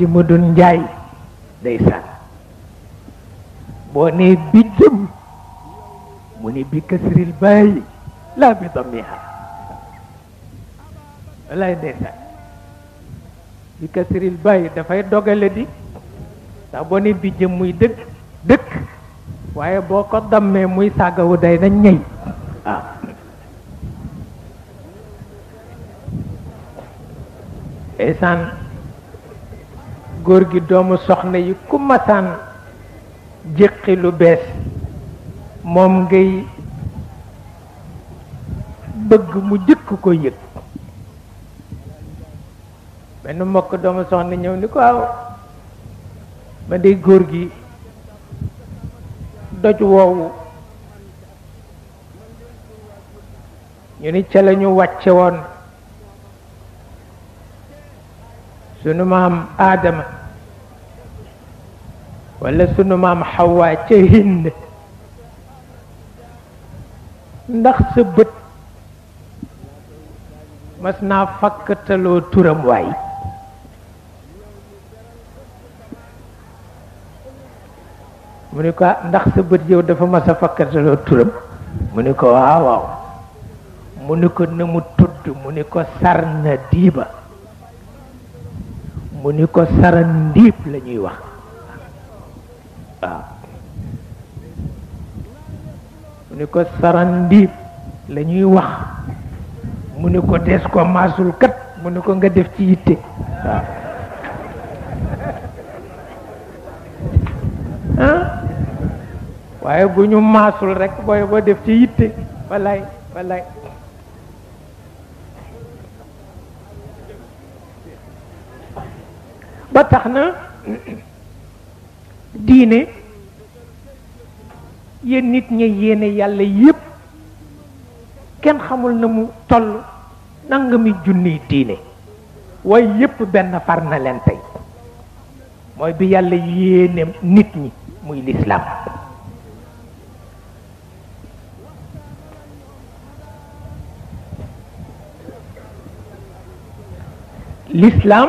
ji ma doon njaay ndeysaan boo nee bi jëm mu ne bi kasril bàyyi laa bi damiha walaay ndeysaan bi kasril bàyyi dafay dogale di ndax boo nee bi jëm muy dëkk dëkk waaye boo ko dammee muy sàggawu day na ñey waaw ndeysaan góor gi doomu soxna yi ku masaan jéqi lu bees moom ngay bëgg mu jëkk ko yëg benn mbokk doomu soxna ñëw ni ko waaw ma dey góor gi doj woowu ñu ni ca la ñu wàcce woon sunu maam aadama walla sunu maam xawaa ca hind ndax sa bët mas naa fakkataloo turam waay mu ni ko ah, ndax sa bët yow dafa mas a fakkataloo turam mu ni ko waaw waaw mu ni ko na mu tudd mu ni ko sarna diiba mu ni ko saran ndiib la ñuy wax waaw mu ni ko sarandiib la ñuy wax mu ni ko des ko maasul kat mu ni ko nga def ci yitte waaw ah waaye bu ñu maasul rek booy boo def ci yitte wallaay wallaay ba tax na diine yéen nit ñi yéene yàlla yépp kenn xamul na mu toll nangami junniy diine waaye yépp benn far na leen tey mooy bi yàlla yéene nit ñi muy lislaam lislaam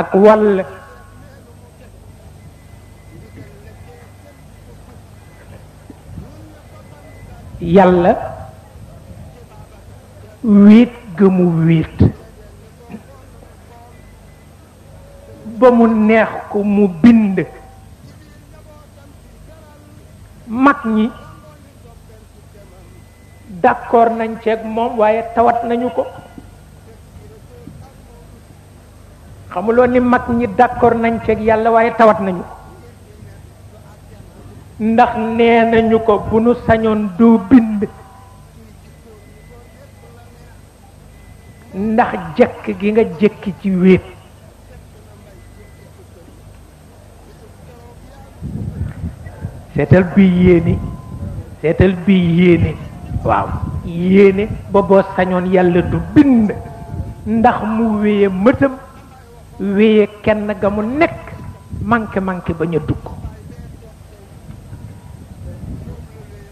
ak wàll yàlla wéet ga mu wéet ba mu neex ko mu bind mag ñi d'accord nañ ceeg moom waaye tawat nañu ko xamuloo ni mag ñi d'accord nañ ceeg yàlla waaye tawat nañu ndax nee nañu ko bu nu sañoon doo bind ndax jëkk gi nga jëkki ci wéet seetal bi yéene seetal bi yéene waaw yéene ba boo sañoon yàlla du bind ndax mu wéye mëtam wéye kenn ga mu nekk manqué manqué ba ñu dugg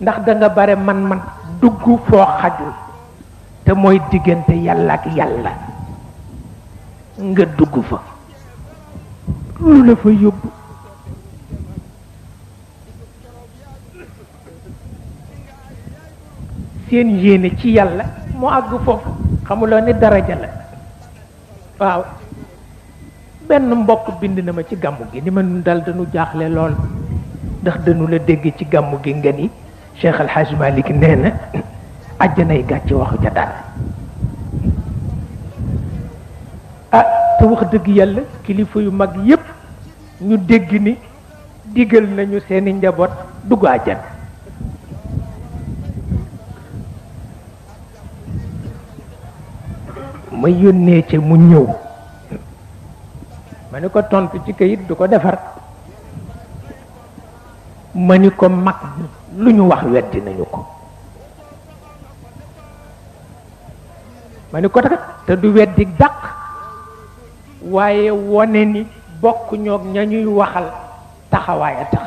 ndax da nga bare man man dugg foo xajul te mooy diggante yàlla ak yàlla nga dugg fa lu la fa yóbbu seen yéene ci yàlla mu àgg foofu xamuloo ni daraja la waaw benn mbokk bind na ma ci gàmmu gi ni ma nun dal dañu jaaxle lool ndax dañu la dégg ci gàmmu gi nga ni Cheikh Al Hadj Malick nee na àjjanay gàcce waxu ca dara ah te wax dëgg yàlla kilifa yu mag yépp ñu dégg ni digal nañu seeni njaboot dugg àjjana ma yónnee ca mu ñëw ma ni ko tontu ci kayit du ko defar ma ni ko mag lu ñu wax weddi nañu ko ma ni ko tax te du weddi dàq waaye wone ni bokk ñoog ña ñuy waxal taxawaay a tax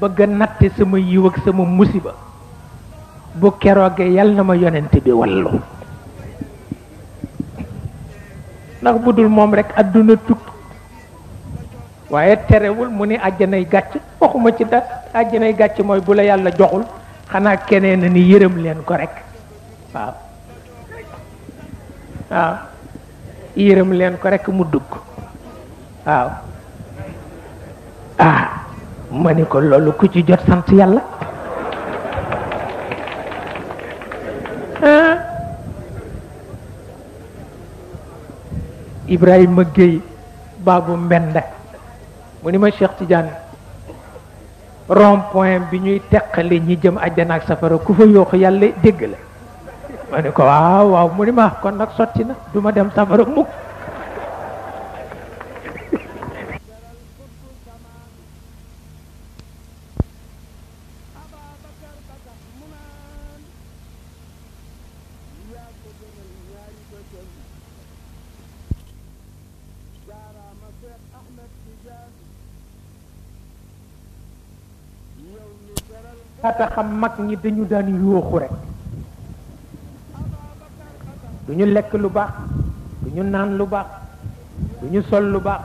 bëgg a natte sama yiw ak sama musiba bu keroogee yal na ma yonent bi wallu ndax bu dul moom rekk àdduna tukk waaye terewul mu ni àjjanay gàcc waxuma ci da àjjanay gàcc mooy bu la yàlla joxul xanaa keneen ni yërëm leen ko rekk waaw waaw yërëm leen ko rekk mu dugg waaw ah ma ni ko loolu ku ci jot sant yàlla ah Ibrahima Gueye baabu Mbenda mu ni ma Cheikh Tidiane rond point bi ñuy teqale ñi jëm àjjana ak safara ku fa yooxu yàlla dégg la ma ne ko waaw waaw mu ni ma kon nag sotti na du ma dem safara mukk yaa tax xam mag ñi dañu daan yooxu rek du ñu lekk lu baax du ñu naan lu baax du ñu sol lu baax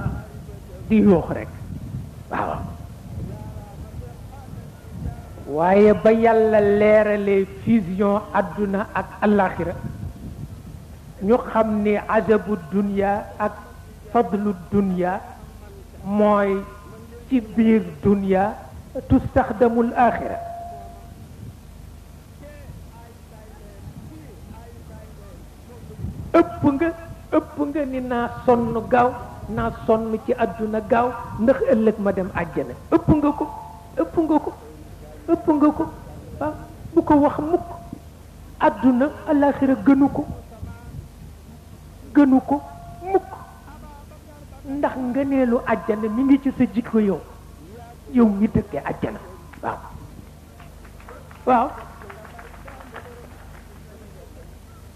di yoox rek waaw waaye ba yàlla leeralee fusion àdduna ak alaxira ñu xam ni ajabu dunya ak fadlu dunya mooy ci biir dunya tustaxdamul axira ëpp nga ëpp nga ni naa sonn gaaw naa sonn ci àdduna gaaw ndax ëllëg ma dem àjjana ëpp nga ko ëpp nga ko ëpp nga ko waaw bu ko wax mukk àdduna alaxira gënu ko gënu ko ndax ngëneelu àjjana mi ngi ci sa jikko yow yow mi dëkke àjjana waaw waaw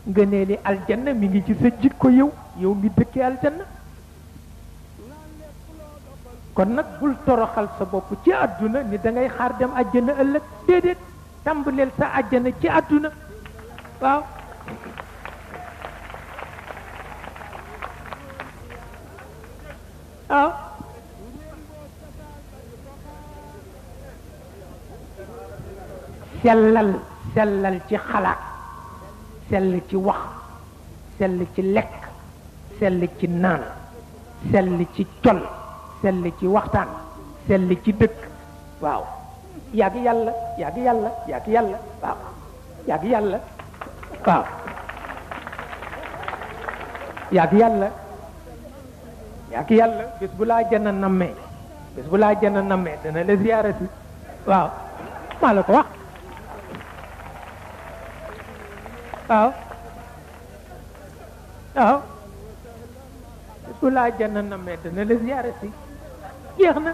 ngëneeli aljanna mi ngi ci sa jikko yow yow mi dëkke aljanna kon nag bul toroxal sa bopp ci àdduna ni da ngay xaar dem àjjana ëllëg déedéet tàmbaleel sa àjjana ci àdduna waaw waaw sellal sellal ci xalaat sell ci wax sell ci lekk sell ci naan sell ci col sell ci waxtaan sell ci dëkk waaw yàgg yàlla yàgg yàlla yàgg yàlla waaw yàgg yàlla waaw yàgg yàlla yàgg yàlla bés bu laa jënd nammee bés bu laa jënd nammee dana la ziyaara si waaw maa la ko wax waaw waaw bés bu laa jënd nammee dana la ziyaara si jeex na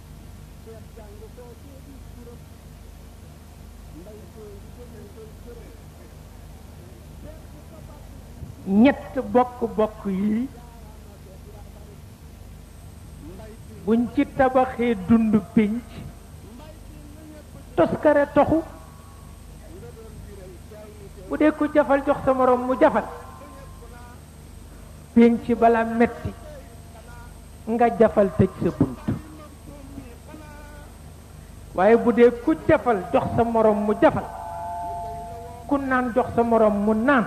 ñett bokk-bokk yi buñ ci tabaxee dund pénc toskare toxu bu dee ku jafal jox sa moroom mu jafal pénc ci bala metti nga jafal tëj sa bunt waaye bu dee ku jafal jox sa moroom mu jafal ku naan jox sa moroom mu naan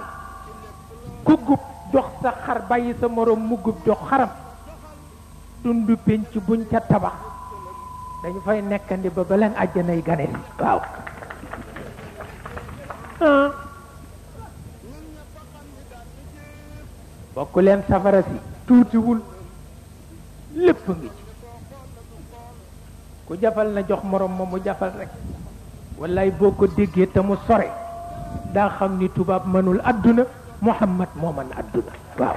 ku gub jox sa xar bàyyi sa moroom mu gub jox xaram dund pénc buñ ca tabax dañu fay nekkandi ba ba leen àjjanay gane waaw ah. bokk leen safara si tuutiwul lépp ngi ci ku jafal na jox morom ma mu jafal rek wallaay boo ko déggee te mu sore daa xam ni tubaab mënul àdduna Muhammad moo mën àdduna waaw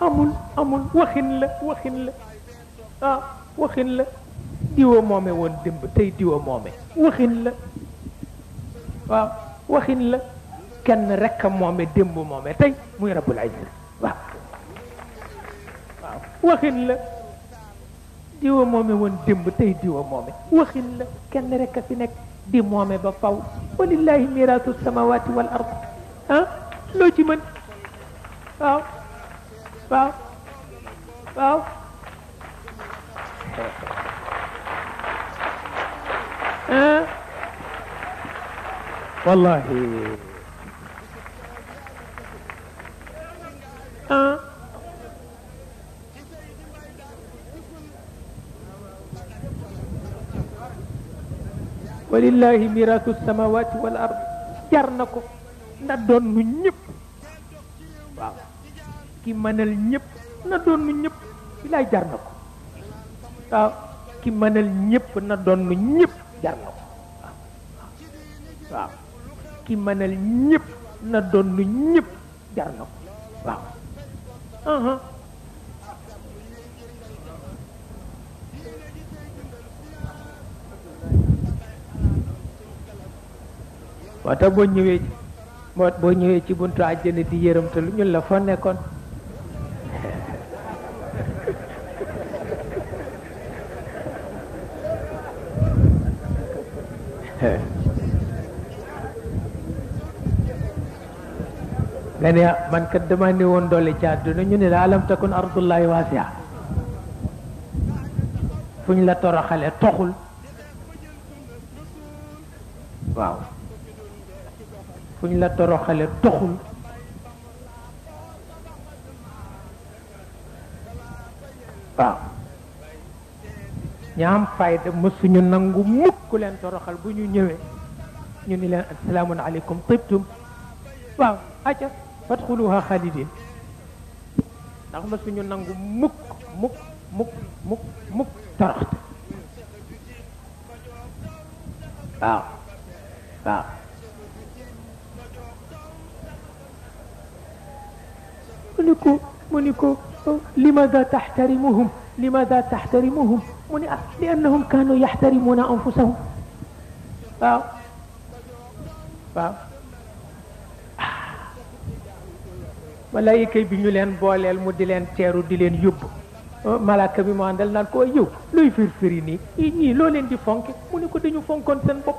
amul amul waxin la waxin la ah waxin la diwa moome woon démb tey diwa moome waxin la waaw waxin la kenn rekk a moome démb moome tey muy rabbul izza waaw waaw waxin la diwa moome woon démb tey diwa moome waxin la kenn rek a fi nekk di moome ba faw walillahi miraatu samawati wal ard ah loo ci mën waaw waaw waaw ah wallahi ah walillahi miraatu samawati wal ard jar na ko na doon nu ñëpp waaw ki mënal ñëpp na doon nu ñëpp bilaay jar na ko waaw ki mënal ñëpp na doon nu ñëpp jar na ko waaw ki mënal ñëpp na doon nu ñëpp jar na ko waaw moo tax boo ñëwee moo boo ñëwee ci buntu àjjana di yërëm te lu ñun la foo nekkoon nga ne man kat dama ne woon doole ci àdduna ñu ne la alam takun ardullahi waasi'a fu ñu la toroxale toxul waaw fu ñu la toroxale toxul waaw ñaam fayda mësuñu nangu mukk leen toroxal bu ñu ñëwee ñu ni leen asalaamun aleykum tibtum waaw aca fadxuluha xaalidin ndax mësuñu nangu mukk mukk mukk mukk mukk toroxte waaw waaw mu ni ko mu ni ko limada taxtarimuhum limada taxtarimuhum mu ni ah li annahum kaanu yaxtarimuuna anfusahum waaw waaw malaayika bi ñu leen booleel mu di leen teeru di leen yóbbu malaaka bi mu àndal naan ko ay yow looy firfiri nii ñii loo leen di fonke mu ni ko dañu fonkoon seen bopp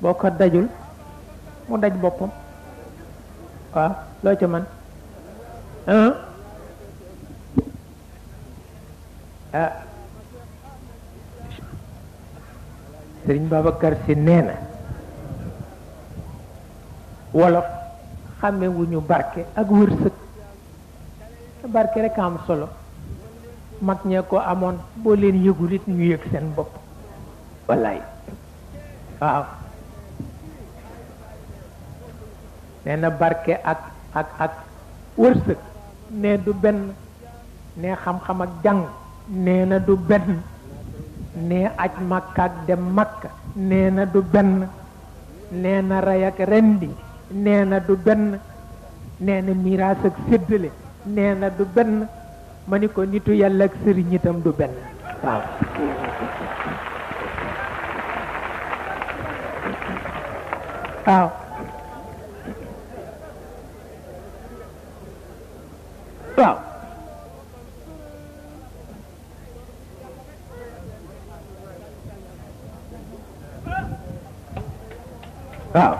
boo ko dajul mu daj boppam waaw loo ca man ah ah Sëriñ Babacar Si nee na wolof xàmmewuñu barke ak wërsëg barke rek am solo mag ñee ko amoon boo leen yëgul it ñu yëg seen bopp wallaay waaw nee na barke ak ak ak wërsëg nee du benn nee xam-xam ak jàng nee na du benn nee aj makka ak dem makka nee na du benn nee na rey ak rendi nee na du benn nee na miraas ak séddale nee na du benn ma ni ko nitu yàlla ak sëriñ itam du benn waaw waaw waaw waaw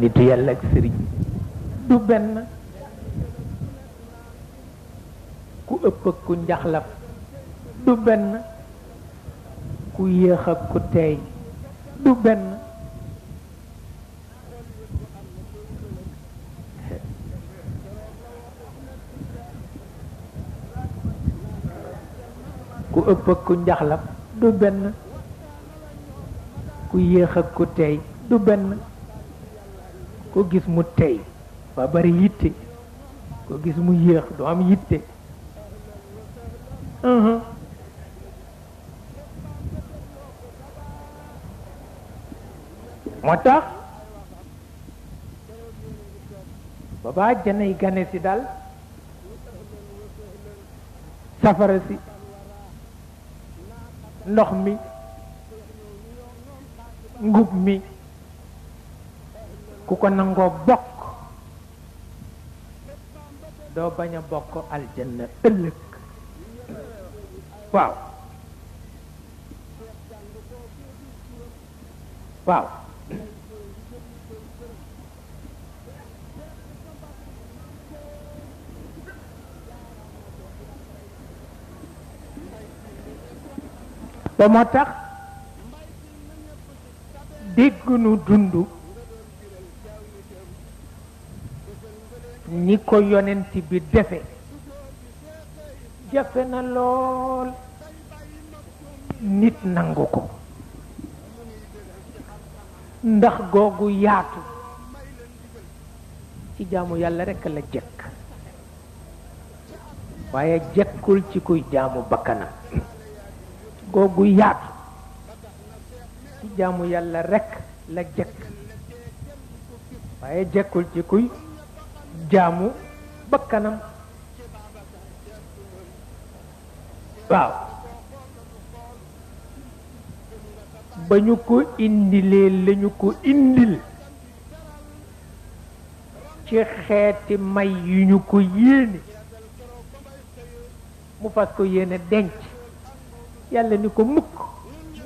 nitu yàlla ak sëriñ du benn ku ëpp ak ku njaxlaf du benn ku yéex ak ku teey du benn ku ëpp ak ku njaxlaf du benn ku yéex ak ku tey du benn ku gis mu tey ba bari yitte ku gis mu yéex du am yitte moo tax baba janay gane si daal safara si ndox mi ngub mi ku ko nangoo bokk doo bañ a bokk aljanna ëllëg waaw waaw ba moo tax dégg nu dund ni ko yonent bi defe jafe na lool nit nangu ko ndax googu yaatu ci jaamu yàlla rekk la jëkk waaye jëkkul ci kuy jaamu bakkanam googu yaatu ci jaamu yàlla rekk la jëkk waaye jëkkul ci kuy jaamu bakkanam waaw ba ñu ko indilee la ñu ko indil ci xeeti may yu ñu ko yéene mu fas ko yéene denc yàlla ni ko mukk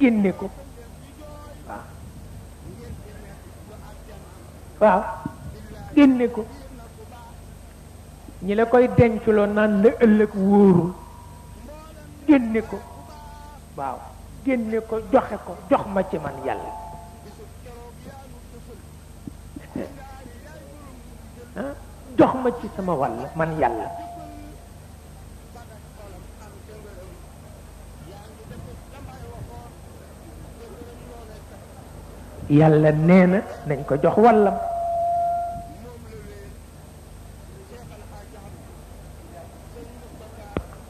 génne ko waaw waaw génne ko ñi la koy denculoo naan la ëllëg wóorul génne ko waaw génne ko joxe ko jox ma ci man yàlla ah, jox ma ci sama wàll man yàlla yàlla nee na nañ ko jox wàllam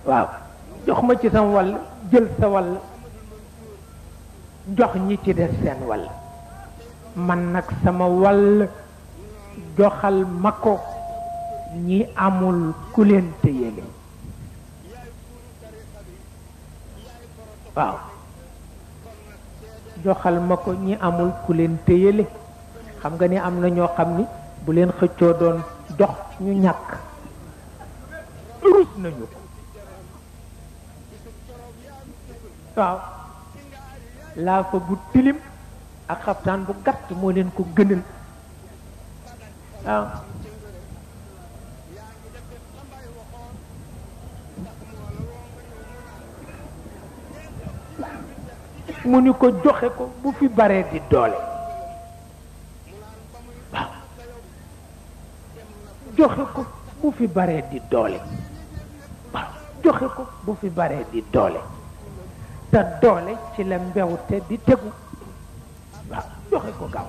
waaw jox ma ci sam wàll jël sa wàll jox ñi ci des seen wàll man nag sama wàll joxal ma ko ñi amul ku leen téyele waaw joxal ma ko ñi amul ku leen téyale xam nga ni am na ñoo xam ni bu leen xëccoo doon dox ñu ñàkk rus nañu ko waaw laa fa bu tilim ak xaftaan bu gàtt moo leen ko gënal waaw mu ni ko joxe ko bu fi baree di doole waaw joxe ko bu fi baree di doole waaw joxe ko bu fi baree di doole te doole ci la mbewte di tegu waaw joxe ko gaaw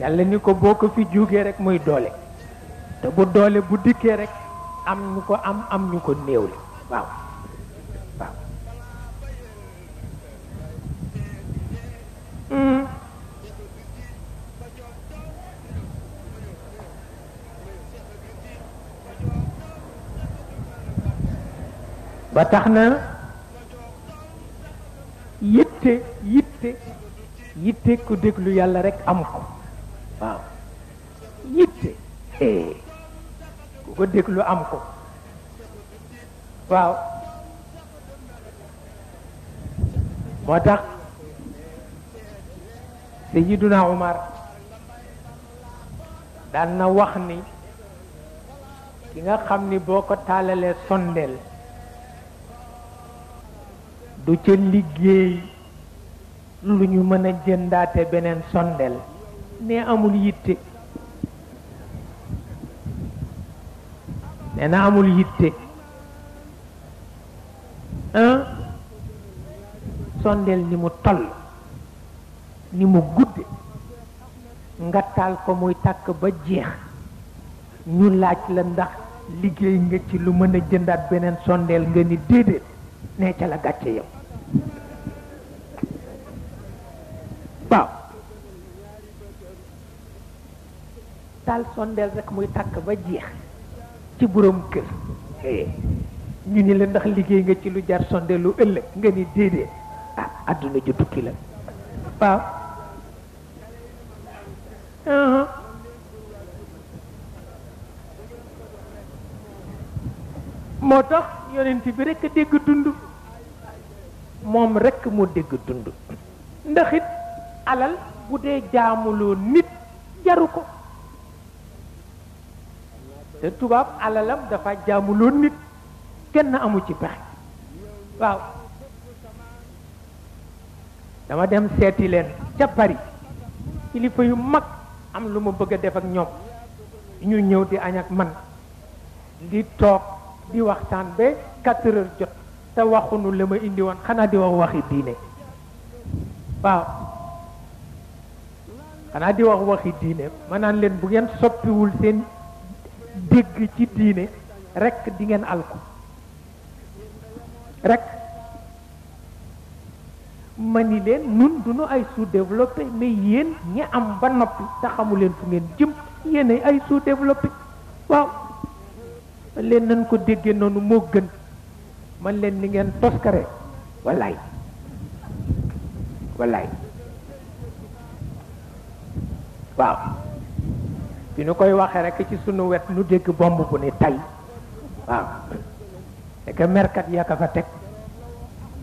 yàlla ni ko boo ko fi jógee rek muy doole te bu doole bu dikkee rek am ñu ko am am ñu ko néewle waaw waaw hmm. ba tax na yitte yitte yitte ku déglu yàlla rek am ko waaw yitte eh, ku ko déglu am ko waaw moo tax Sayyiduna Umar daan na wax ni ki nga xam ni boo ko taalalee sondeel du ca liggéey lu ñu mën a jëndaate beneen sondel ne amul yitte nee na amul yitte un sondel ni mu toll ni mu gudde nga taal ko muy tàkk ba jeex ñu laaj la ndax liggéey nga ci lu mën a jëndaat beneen sondeel nga ni déedéet nee ca la gàcce yow waaw taal sondeel rek muy tàkk ba jeex ci boroom kër eh, ñu ni la ndax liggéey nga ci lu jar sondeel lu ëllëg nga ni déedéet ah àdduna ju tukki la waaw uh-huh. moo tax yonent bi rekk dégg dund moom rekk moo dégg dund ndax it alal bu dee jaamuloo nit jaru ko te tubaab alalam dafa jaamuloo nit kenn amu ci pexe waaw dama dem seeti leen ca Paris kilifa yu mag am lu ma bëgg a def ak ñoom ñu ñëw di añ ak man di toog di waxtaan ba quatre heures jot te waxunu la ma indi woon xanaa di wax waxi diine waaw xanaa di wax waxi diine ma naan leen bu ngeen soppiwul seen dégg ci diine rekk di ngeen alku rek ma ni leen nun duñu ay sous-développé mais yéen ñi am ba noppi te xamu leen fu ngeen jëm yéen ay sous-développé waaw leen nañ ko déggee noonu moo gën man leen ni ngeen toskare wallaay wallaay waaw bi nu koy waxee rek ci sunu wet nu dégg bomb bu ne tay waaw c'est que merkat ya ka fa teg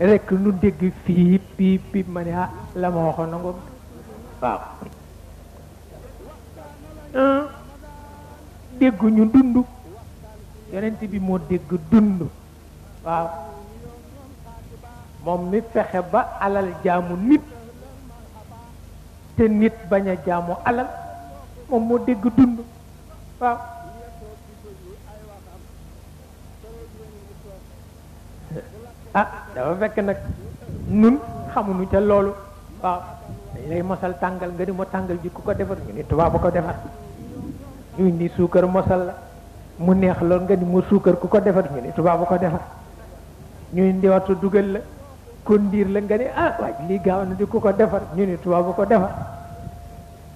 rek nu dégg fii pii pii ma ne ah la ma waxoon na ngoom waaw un dégg ñu dund yonent bi moo dégg dund waaw moom mi fexe ba alal jaamu nit te nit bañ a jaamu alal moom moo dégg dund waaw ah dafa fekk nag nun xamuñu ca loolu waaw dañ lay mosal tàngal nga di ma tàngal ji ku ko defar ñu ni tubaab ba ko defar ñu ni suukar mosal la mu neex lool nga ni mu suukar ku ko defar ñu ni tubaab ba ko defar ñu ni oto dugal la kondiir la nga ni ah waaj lii gaaw na di ku ko defar ñu ni tubaab ba ko defar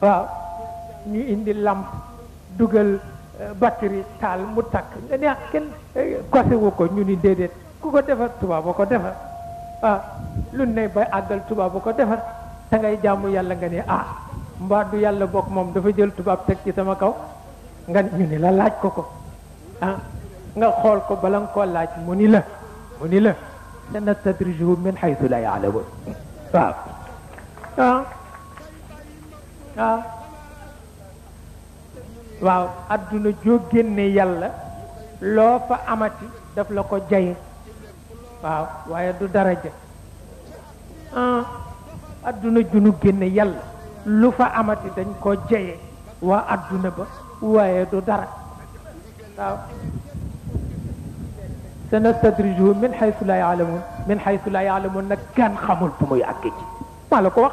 waaw ñu indi lamp dugal euh, batterie taal mu takk nga ne ah, kenn euh, kose wu ko ñu ni déedéet ku ko defar tubaab a ko defar ah lu ne ba àggal tubaab a ko defar te ngay jàmm yàlla nga ne ah mbaa du yàlla bokk moom dafa jël tubaab teg ci sama kaw nga ñu ni la laaj ko ko ah nga xool ko bala nga koo laaj mu ni la mu ni la sanastadrijuhum min haythu la yaalamun waaw ah ah waaw àdduna joo génne yàlla loo fa amati daf la ko jaye waaw waaye du daraja ah adduna junu génne yàlla lu fa amati dañ ko jeye waa adduna ba waaye du dara waaw sanastadrijuhum min xaytu laa yaalamuun min xaytu laa yaalamuun nag kenn xamul fu muy àgg ci maa la ko wax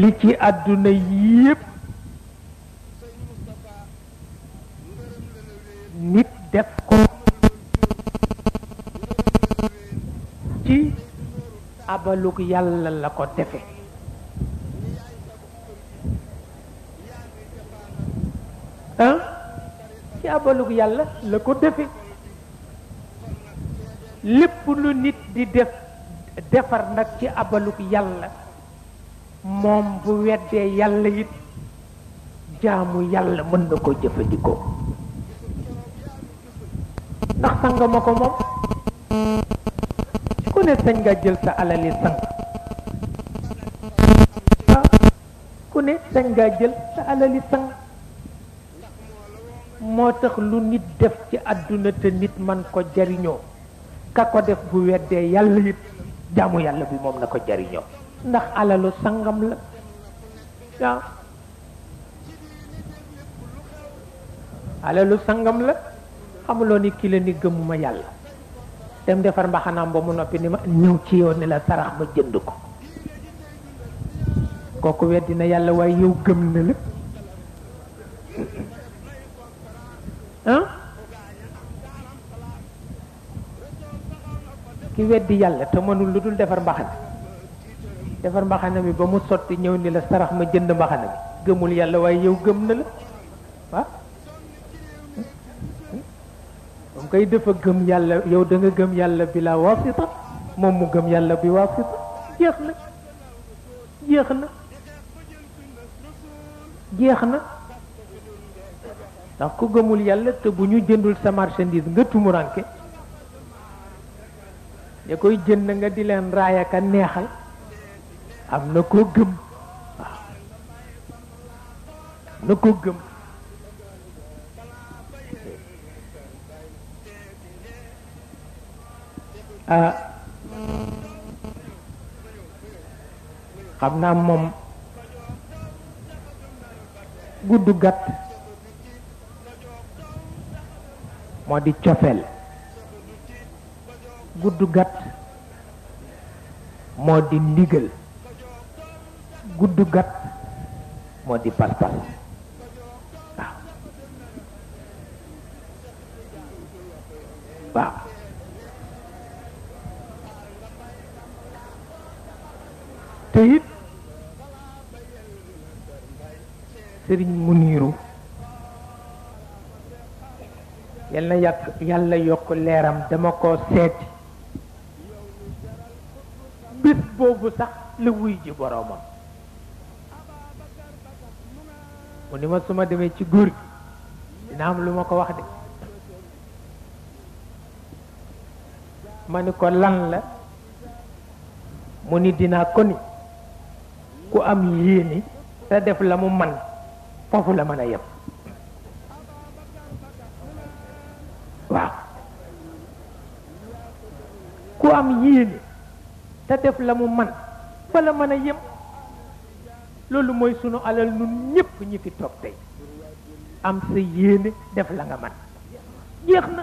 li ci àdduna yépp nit def ko ci abaluk yàlla la ko defe ah ci abaluk yàlla la ko defe lépp lu nit di def defar nag ci abaluk yàlla moom bu weddee yàlla it jaamu yàlla mën na ko jëfandikoo ndax sanga ma ko moom ku ne sañ nga jël sa alali sang ah, ku ne sañ nga jël sa alali sang moo tax lu nit def ci àdduna te nit man ko jariñoo ka ko def bu weddee yàlla it jaamu yàlla bi moom na ko jariñoo ndax alalu sangam la waaw alalu sangam la xamuloo ni kii la ni gëmuma yàlla dem defar mbaxanaam ba mu noppi ni ma ñëw ci yow ni la sarax ma jënd ko kooku weddi na yàlla waaye yow gëm na la ah ki weddi yàlla te mënul lu dul defar mbaxana defar mbaxana mi ba mu sotti ñëw ni la sarax ma jënd mbaxana mi gëmul yàlla waaye yow gëm na la waaw moom koy dafa gëm yàlla yow da nga gëm yàlla bi la wasita moom mu gëm yàlla bi wasita jeex na jeex na jeex na ndax ku gëmul yàlla te bu ñu jëndul sa marchandise nga tumuranke ña koy jënd nga di leen raaya ka neexal am na ko gëm waaw na ko gëm ah xam naa moom gudd gàtt moo di cofeel gudd gàtt moo di ndigal gudd gàtt moo di pas-pas waaw te it sëriñ Muniiru yal na yàq yàlla yokk leeram dama ko seeti bés boobu sax la wuy ji boroomam mu ni ma su ma demee ci góor gi dina am lu ma ko wax de ma ni ko lan la mu ni dinaa ko ni ku am yéene te def la mu man foofu la mën a yem waaw ku am yéene te def la mu man fa la mën a yem loolu mooy sunu alal nun ñëpp ñi fi toog tey am sa yéene def la nga man jeex na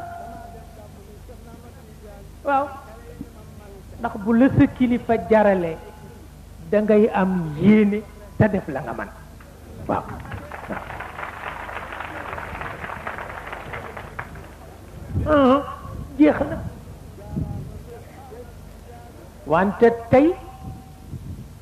waaw ndax bu la sa kilifa jarale da ngay am yéene te def la nga man waaw uh-huh. jeex na wante tey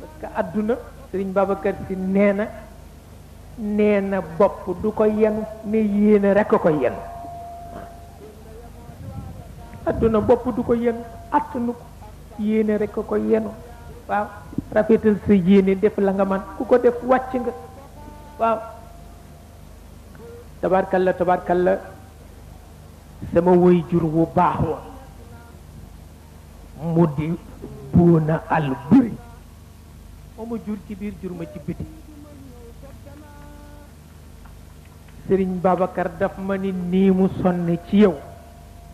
parce que àdduna sëriñ Babacar si nee na nee na bopp du ko yenu ne yéene rekk ko yenu àdduna bopp du ko yenu attanu ko yéene rekk ko yenu waaw rafetal sa yéene def la nga man ku ko def wàcc nga waaw tabarkalla tabarkalla sama woy jur wu baax wa mu di buuna al buri moo ma jur ci biir jur ma ci biti sëriñ Babacar daf ma ni nii mu sonne ci yow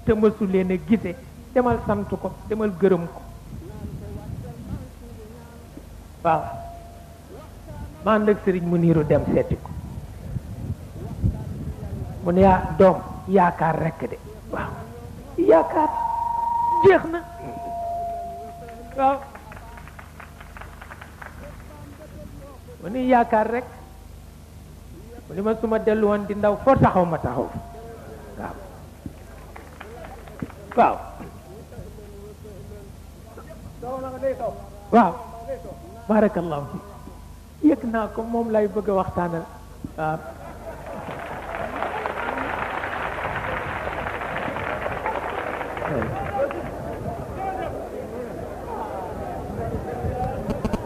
te mësu leen a gise demal sant ko demal gërëm ko waaw ma ànd ak sëriñ mu niiru dem seeti ko mu ne yaa doom yaakaar rekk de waaw yaakaar jeex na waaw mu ne yaakaar rekk mu ne ma su ma dellu woon di ndaw foo taxaw ma taxaw waaw waaw waaw barakallahu fi yëg naa ko moom lay bëgg a waxtaanal waaw Thank you.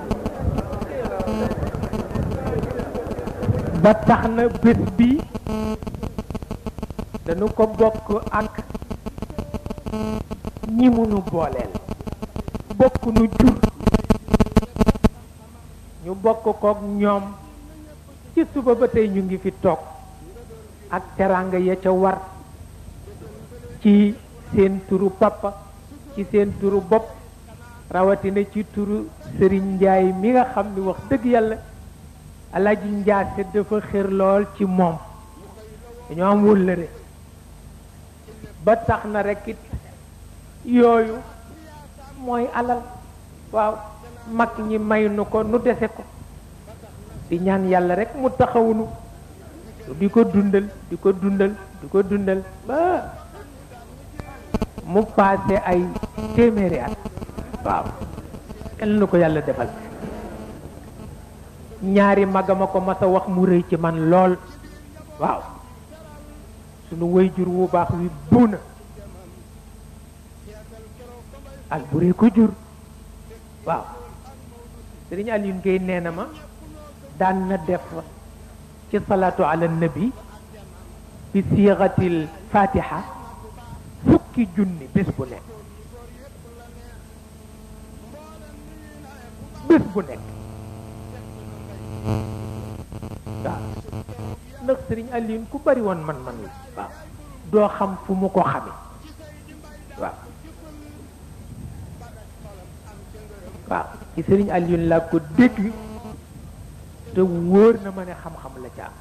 ba tax na bés bi dañu ko bokk ak ñi munu booleel bokk nu jur ñu bokk kook ñoom ci suba ba tey ñu ngi fi toog ak teraanga ya ca war ci seen turu papa ci seen turu bopp rawatina ci turu sëriñ Njaay mi nga xam ni wax dëgg yàlla Alaaji Njaase dafa xër lool ci moom dañoo am wëllëre ba tax na rekk it yooyu mooy alal waaw mag ñi may nu ko nu dese ko di ñaan yàlla rekk mu taxawunu di ko dundal di ko dundal di ko dundal ba mu paase ay téeméeri at waaw yal na ko yàlla defal ñaari magama ko mas a wax mu rëy ci man lool waaw sunu wayjur wu baax wi buuna al bu rëy ko jur waaw sëriñ Alioune Gueye nee na ma daan na def ci salaatu ala nabi bi siixatil fatiha fukki junni bés bu nekk bés bu nekk waaw ndax sëriñ Alioune ku bari woon man-man la waaw doo xam fu mu ko xame waaw waaw ci sëriñ Alioune laa ko dégg te wóor na ma ne xam-xam la ca am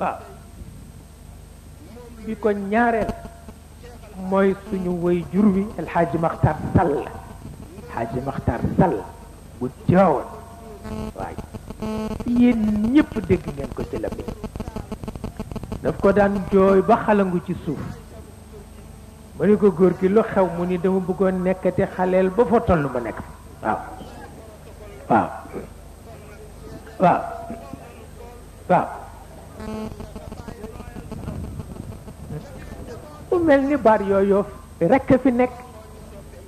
waaw bi ko ñaareel mooy suñu woy jur wi El Hadj Makhtar Sall Hadj Makhtar Sall bu jaawoon waaye yéen ñëpp dégg ngeen ko ci la bi daf ko daan jooy ba xalangu ci suuf ma ni ko góor gi lu xew mu ni dama bëggoon nekkati xaleel ba fa toll ma nekk waaw waaw waaw waaw mu mel ni baar yooyu rekk fi nekk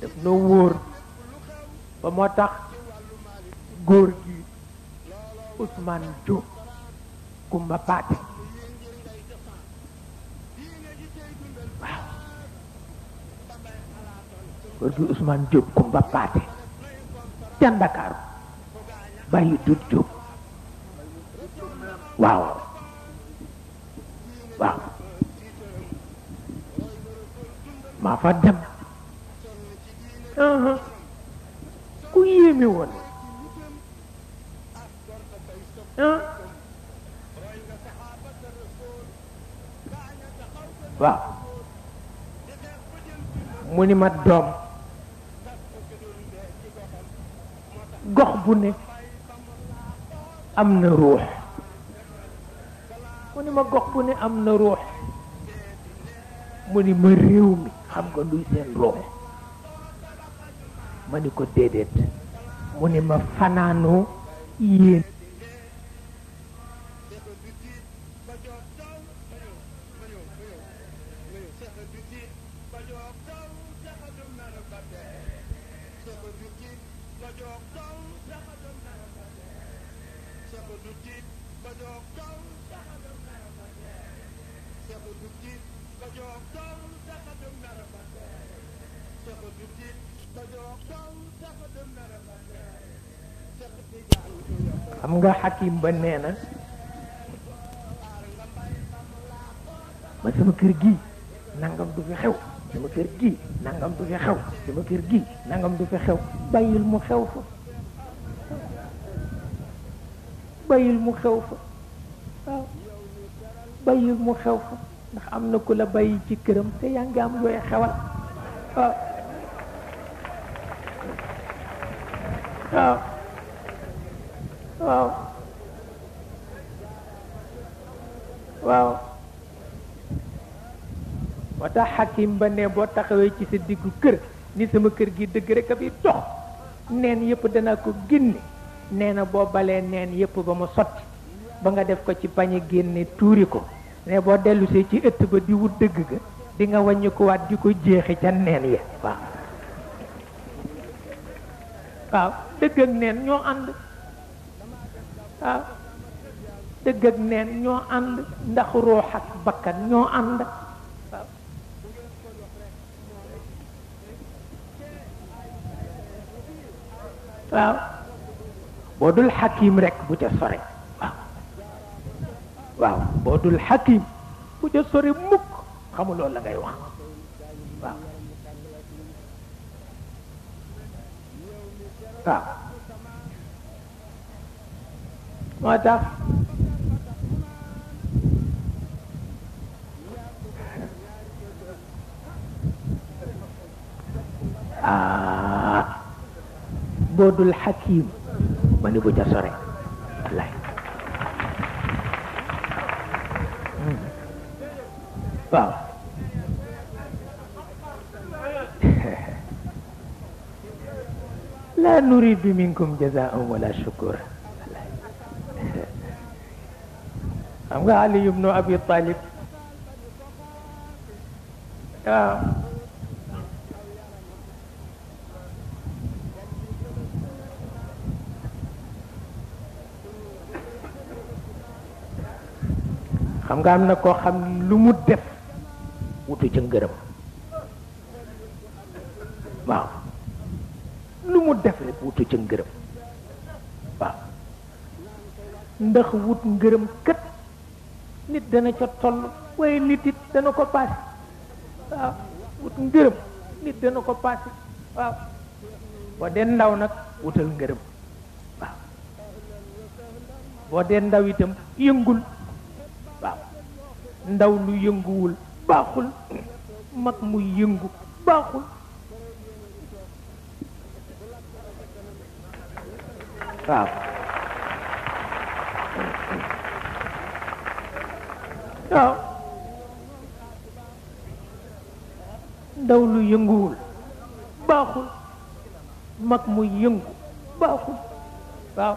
daf noo wóor ba moo tax góor gi Ousmane Diop Kumba Paate waaw góor gi Ousmane Diop Kumba Paate ca Ndakaaru bàyyi dut Diop waaw waaw maa fa dem ku yéeme woon waaw mu ni ma doom gox bu ne am na ruux mu ni ma gox bu ne am na ruux mu ni ma réew mi xam nga luy seen ruux ma ni ko déedéet mu ni ma fanaanoo yéen xam nga xakim ba nee na ma sama kër gi nangam du fi xew sama kër gii nangam du fi xew sama kër gii nangam du fi xew bàyyil mu xew fa bàyyil mu xew fa waaw bàyyil mu xew fa ndax am na ku la bàyyi ci këram te yaa ngi am looy xewal waaw waaw waaw waaw moo tax xakim ba ne boo taxawee ci sa diggu kër ni sama kër gi dëgg rek a fi dox neen yëpp dana ko génne nee na boo balee neen yëpp ba mu sotti ba nga def ko ci pañe génne tuuri ko ne boo dellusee ci ëtt ba di wut dëgg ga di nga wàññi ko waat di ko jeexe ca neen ya waaw waaw dëgg ak neen ñoo ànd waaw dëgg ak neen ñoo ànd ndax ruux ak bakkan ñoo ànd waaw waaw boo dul xakim rek bu ca sore waaw waaw boo dul xakim bu ca sore mukk xamuloo la ngay wax waaw moo tax ah boo dul xakim ma ni bu ca sore wallaay waaw laa nuridu minkum jazaan wala shukura xam nga Ali ibnu Abi Talib waaw xam nga am na koo xam lu mu def wutu ci ngërëm waaw lu mu def rek wutu ca ngërëm waaw ndax wut ngërëm kët nit dana ca toll waaye nit it dana ko paase waaw wut ngërëm nit dana ko paase waaw boo dee ndaw nag wutal ngërëm waaw boo dee ndaw itam yëngul waaw ndaw lu yënguwul baaxul mag muy yëngu baaxul waaw waaw ndaw lu yënguwul baaxul mag muy yëngu baaxul waaw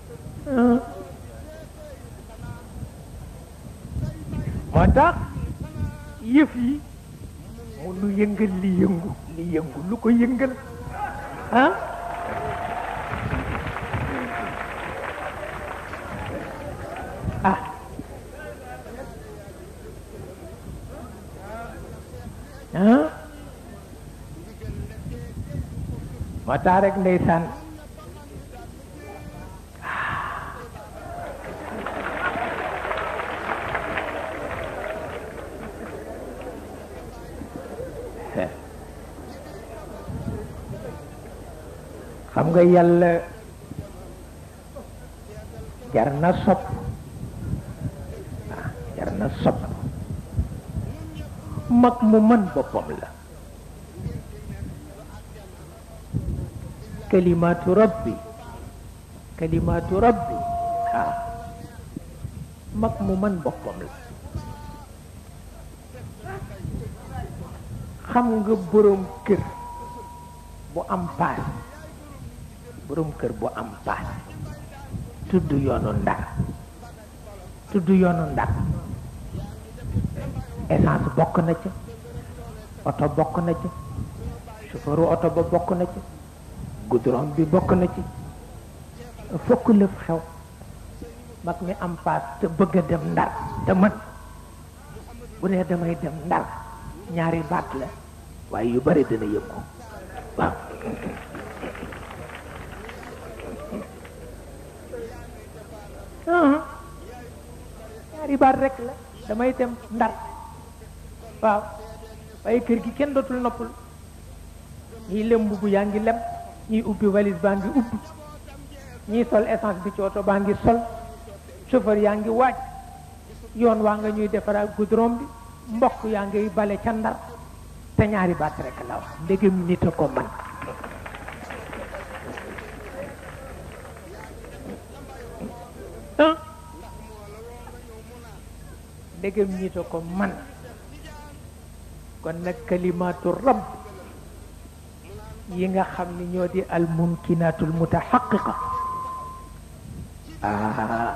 moo tax yëf yi mu lu yëngal li yëngu li yëngu lu ko yëngal ah ah ah moo tax rek ndeysaan xam nga yàlla jar na sopp ah, jar na sopp mag mu mën boppam la kalimaatu rabbi kalimaatu rabbi waaw mag mu man boppam la xam nga boroom kër bu am paas boroom kër bu am paas tudd yoonu ndar tudd yoonu ndar essence bokk na ca oto bokk na ca chauffeuru oto ba bokk na ca goudron bi bokk na ci fokk lëf xew mag mi am paas te bëgg a dem ndar te mën bu nee damay dem ndar ñaari baat la waaye yu bari dana yëngu waaw ah. ñaari baat rek la damay dem ndar waaw waaye kër gi kenn dootul noppul ñii lem mbubb yaa ngi lem ñii ubbi valise baa ngi ubbi ñii sol essence bi ci oto baa ngi sol chauffeur yaa ngi waaj yoon waa nga ñuy defaraat goudron bi mbokk yaa ngi bale ca ndar te ñaari baat rek la wax ndegem nit a ko man ah ndegem nit a ko man kon nag kalimaatu rabb yi nga xam ni ñoo di al mumkinaatul mutaxaqiqa ah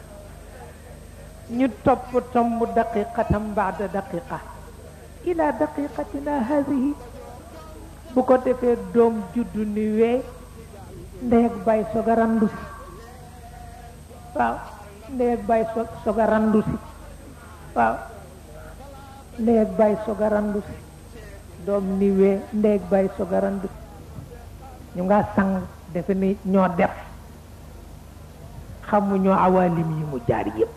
ñu topp tomb daqiqatan baada daqiqa ila daqiqatina hadihi bu ko defee doom juddu ni wee ndey ak bàyyi soog a randu si waaw ndey ak bàyyi so soog a randu si waaw ndey ak bàyyi soog a randu si doom ni wee ndey ak bàyyi soog a randu si ñu nga sang defe ni ñoo def xamuñu awalim yi mu jaar yépp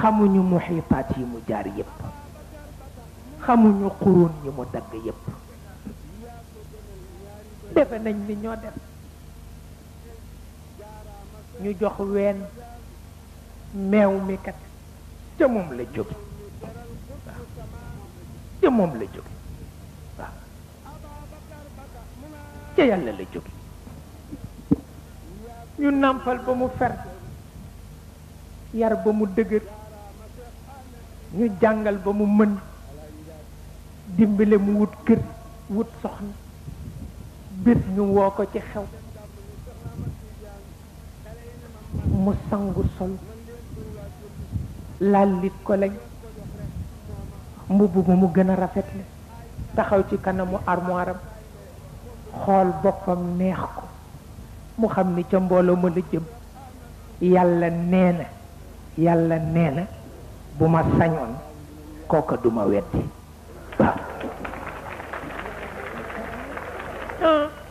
xamuñu muxiitaat yi mu jaar yépp xamuñu quruun yi mu dagg yépp defe nañ ni ñoo def ñu jox ween meew mi kat ca moom la jóge waaw ca moom la jóge ca yàlla la jóge ñu nàmpal ba mu fer yar ba mu dëgër ñu jàngal ba mu mën dimbale mu wut kër wut soxna bés ñu woo ko ci xew mu sangu sol laal lit ko lañ mbubb mu mu gën a rafet la taxaw ci kanamu armoire am xool boppam neex ko mu xam ni ca mbooloo ma la jëm yàlla nee na yàlla nee na bu ma sañoon kooka du ma weddi waaw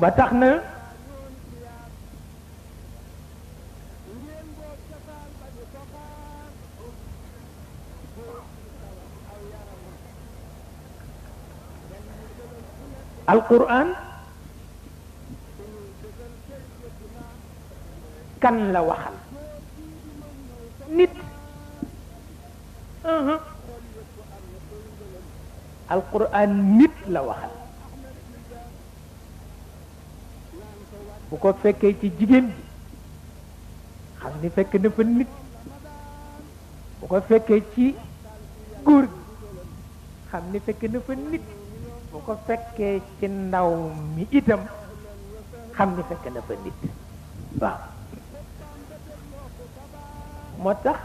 ba tax na alquran kan la waxal nit alquran nit la waxal bu ko fekkee ci jigéen bi xam ni fekk na fa nit bu ko fekkee ci góor gi xam ni fekk na fa nit bu ko fekkee ci ndaw mi itam xam ni fekk na fa nit waaw moo tax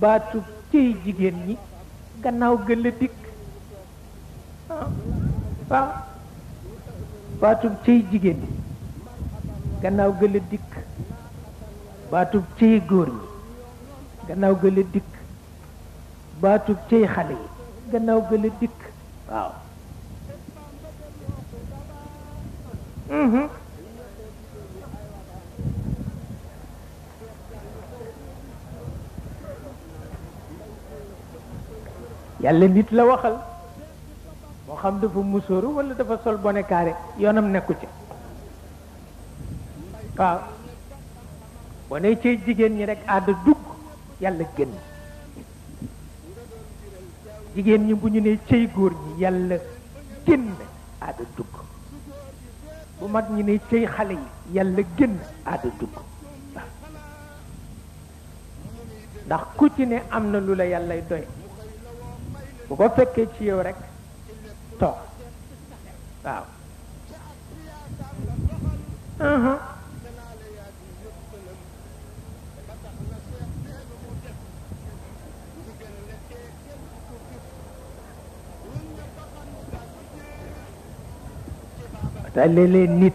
baatub cëy jigéen ñi gannaaw gën la dikk ah, waaw baatub cëy jigéen ñi gannaaw gën la dikk baatub cëy góor ñi gannaaw gën la dikk baatub cëy xale yi gannaaw gën la dikk waaw mhm. yàlla nit la waxal moo xam dafa musóoru wala dafa sol bone carré yoonam nekku ci waaw boo ne ci jigéen ñi rek aada dugg yàlla gën jigéen ñi bu ñu ne cëy góor ñi yàlla génn aada dugg bu mag ñi ne cëy xale yi yàlla génn aada dugg ndax ku ci ne am na lu la yàllay doy bu ko fekkee ci yow rek toog waaw te léeg-léeg nit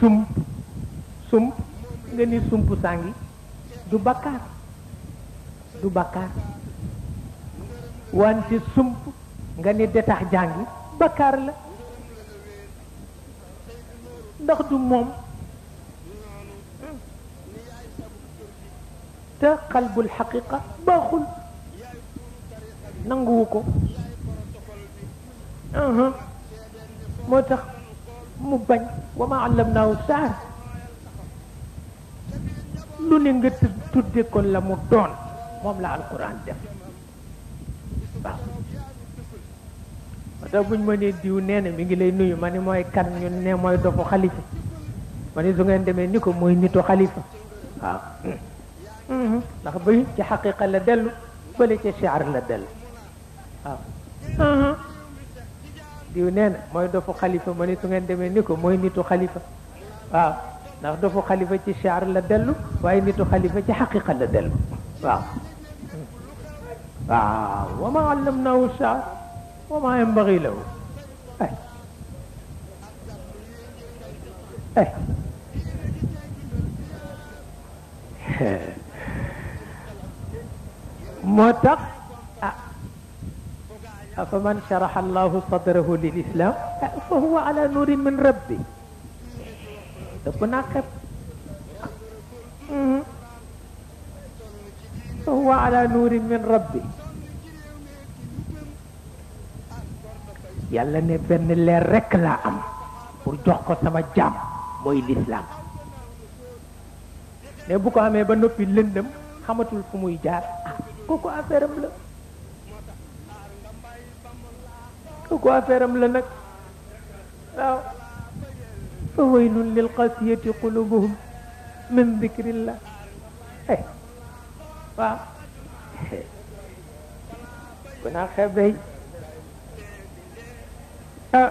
sump sump nga ni sump sàngi du bakkaar du bakkaar wante sump nga ni detax jàngi bakkaar la ndax du moom te xalbul xaqiqa baaxul nanguwu ko moo tax mu bañ wa ma allamnaahu saar lu ne nga tudde ko la mu doon moom la alquran def waaw moo tax buñ ma nee diw nee na mi ngi lay nuyu ma ni mooy kan ñu ne mooy dofu xalifa ma ni su ngeen demee ni ko mooy nitu xalifa waaw ndax bay ci xaqiqa la dellu bële ca siyaar la dellu waaw diw nee na mooy dofu xalifa ma ni su ngeen demee ni ko mooy nitu xalifa waaw ndax dofu xalifa ci shaar la dellu waaye nitu xalifa ci xaqiqa la dellu waaw waaw wa ma allamnaahu shaar wa ma yambagi lahu ay ay moo tax ah afa man sharaha allahu sadrahu lil islam fa huwa ala nuuri min rabbi dëpp naa xepp fa huwa ala nuuri min rabbi yàlla ne benn leer rekk laa am pour jox ko sama jaam mooy lislaam mais bu ko amee ba noppi lëndëm xamatul fu muy jaar ah kooku affaire am la kooku affaire am la nag waaw fa waylun lil qasiyati qulubuhum min dikrillah eh waaw ku naa xebey ah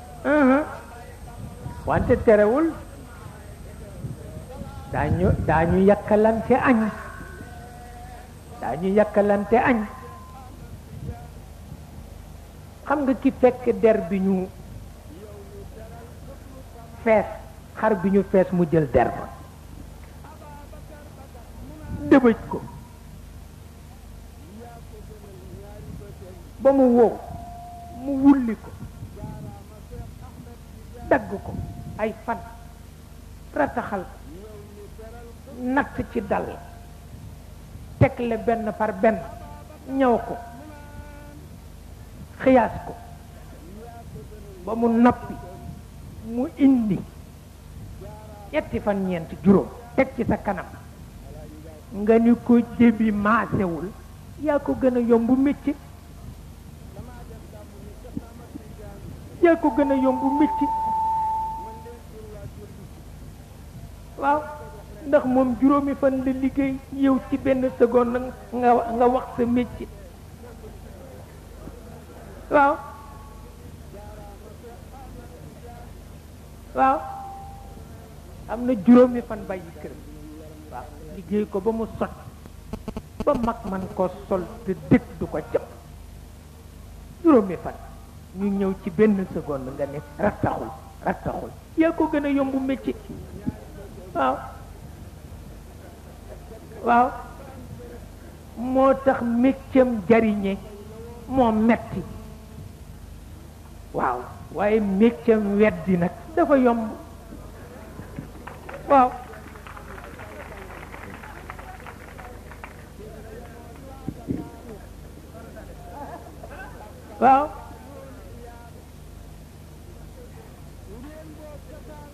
wante terewul daañu daañu yàkkalante añ daañu yàkkalante añ xam nga ki fekk der bi ñu fees xar bi ñu fees mu jël der ba dëbëj ko ba mu wow mu wulli ko dagg ko ay fan rataxal ko natt ci dal tegle benn par benn ñëw ko xiyaas ko ba mu noppi mu indi ñetti fan ñeent juróom teg ci sa kanam nga ni ko jëbi maasewul yaa ko gën a yomb mécc yaa ko gën a yomb mécc waaw ndax moom juróomi fan la liggéey yow ci benn seconde nga nga wax sa mécc waaw waaw am na juróomi fan bàyyi këram waaw liggéey ko ba mu sot ba mag man ko sol te dëkk du ko jëm juróomi fan ñu ñëw ci benn seconde nga ne rattaxul rattaxul yaa ko gën a yombu métier waaw waaw moo tax méccam jariñe moo metti waaw waaye méccam weddi nag dafa yomb waaw waaw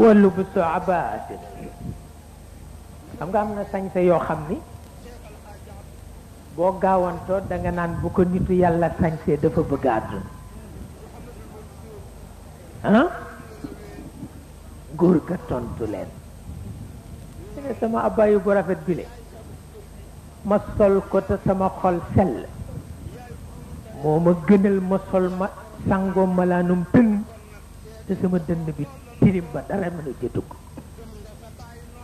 wàllu bu soo abaat xam nga am na sañse yoo xam ni boo gaawantoo danga naan bu ko nitu yàlla sañsee dafa bëgg àdduna ah góor ga tontu leen su ne sama abbayu bu rafet bile ma sol ko te sama xol sell moo ma gënal ma sol ma sangoo malaanum pëng te sama dënn bi tilim ba dara mënu ci dugg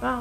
ah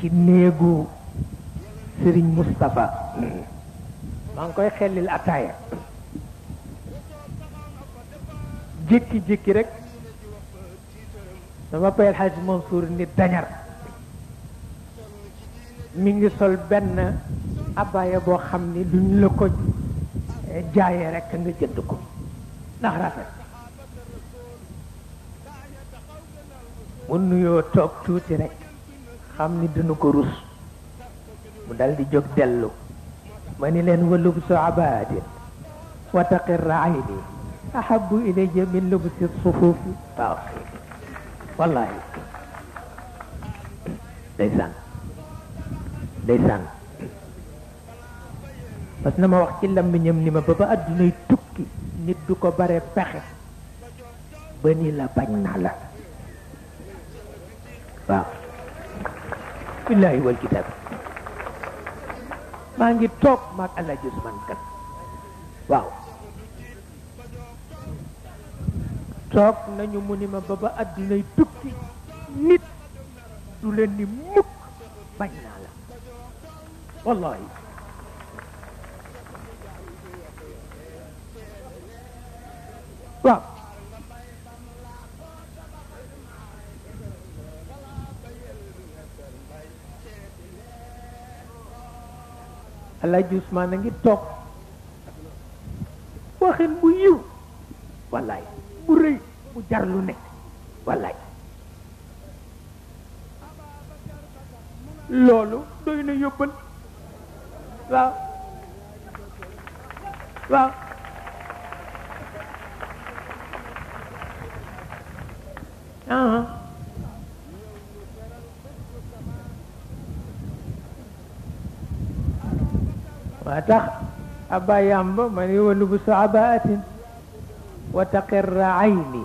ci néegu Sëriñ Moustapha maa ngi koy xellil ataaya jékki-jékki rek sama payel xaj Mansour ni dañar mi ngi sol benn abaya boo xam ni luñ la ko jaayee rek nga jënd ko ndax rafet mu nuyoo toog tuuti rek xam ni dunu ko rus mu dal di jóg dellu ma ni leen wa lubsu abadin wa taqirra ayni ahabu ilayya min lubsi sufufi waaw wallahi ndeysaan ndeysaan parce que na ma wax ci lammiñam ni ma ba ba addunay tukki nit du ko bare pexe ba ni la bañ naa la waaw billaahi wal kitaab maa ngi toog maag Alaaji Usmaan Kan waaw toog nañu mu ni ma ba ba àddunay tukki nit du leen ni mukk bañ naa la wallahi waaw Alaaji Usmaan a ngi toog waxin bu yiw wallaay bu rëy bu jar lu nekk wallaay loolu doy na yóbbal waaw waaw aha waa tax abba yamba man yuwalubu saabatin wa taqirra ayni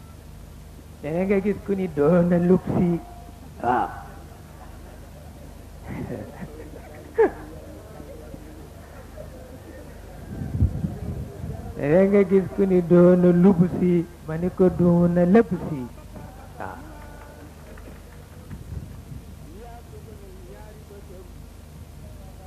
léeg nga gis ku ni doon na lub si waaw léeg nga gis ku ni doon na lub si ma ni ko doon na lëb si waaw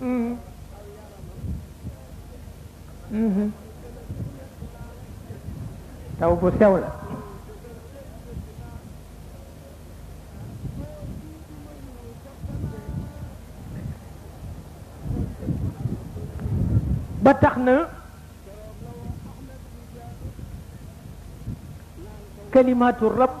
Mm-hmm. Mm-hmm. taw bu sew la ba tax na kalimatu rabb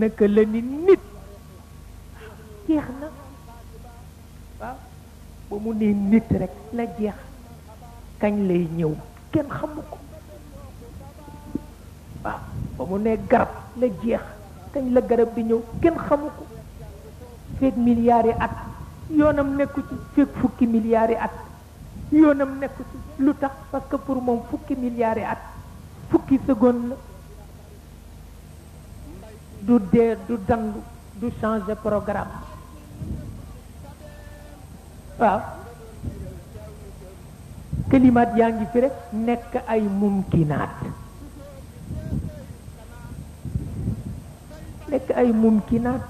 naka la ni nit jeex na waaw ba mu ne nit rek la jeex kañ lay ñëw kenn xamu ko waaw ba mu ne garab la jeex kañ la garab di ñëw kenn xamu ko feeg milliards yi at yoonam nekku ci feeg fukki milliards yi at yoonam nekku ci lu tax parce que pour moom fukki milliards at fukki seconde la du dee du dandu du changer programme waaw kalimaat yaa ngi fi rek nekk ay mumkinaat nekk ay mumkinaat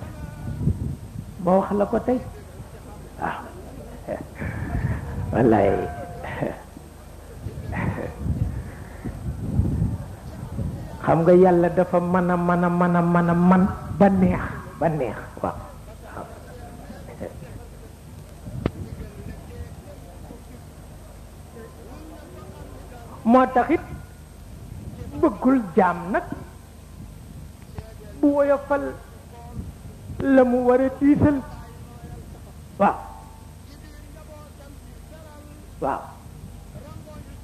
ma wax la ko tey wallaay xam nga yàlla dafa mën a mën a mën a mën a man ba neex ba neex waaw moo taxit bëggul jaam nag bu woyofal la mu war a diisal waaw waaw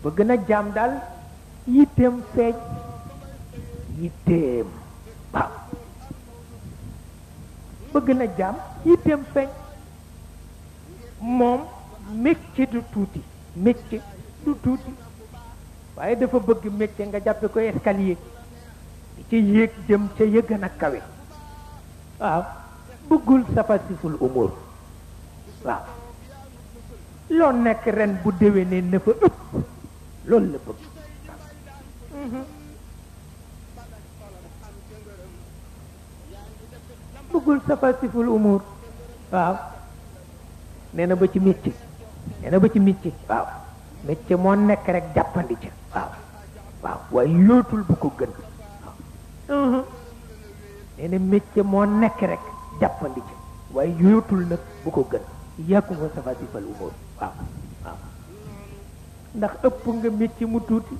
bëgg na jaam daal yitteem feeñ yitteem waaw bëgg na jaam yitteem feeñ moom mécce du tuuti mécce du tuuti waaye dafa bëgg métier nga jàppe ko escalier di ca yéeg jëm ca yëg a kawe waaw bëggul safasiful umur waaw loo nekk ren bu déwénee na fa ëpp loolu la bëgg mhm. bëggul safasiful umur waaw nee na ba ci métier nee na ba ci métier waaw métier moo nekk rek jàppandi ca waaw waaw waaye yootul bu ko gën waaw nee na métier moo nekk rek jàppandi ca waaye yootul nag bu ko gën yàkku fa safa si fal umóor waaw waaw ndax ëpp nga métier mu tuuti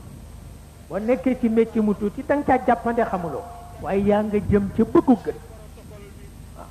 boo nekkee ci métier mu tuuti da nga caa jàppande xamuloo waaye yaa nga jëm ca bëggu gën waaw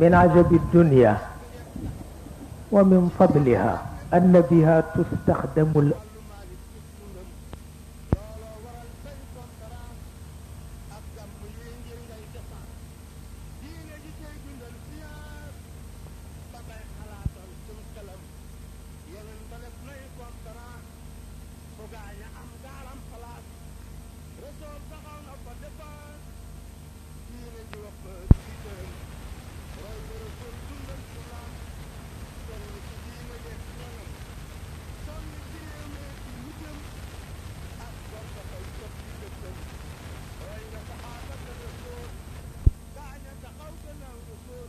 من عجب الدنيا ومن فضلها أن بها تستخدم الأرض yeneen ba def nay kontaraan fu gaaña am gaaram palaas resool taxaw na fa dépense diine ji wax ba jiital roy ba resool dundal ci laam sonn ci diine jeex ñoñam sonn ci réew mi ci mujjam ak gor ba fay jot ci dëkkam roy nga saxaaba te resool gaaña taxaw gannaaw resool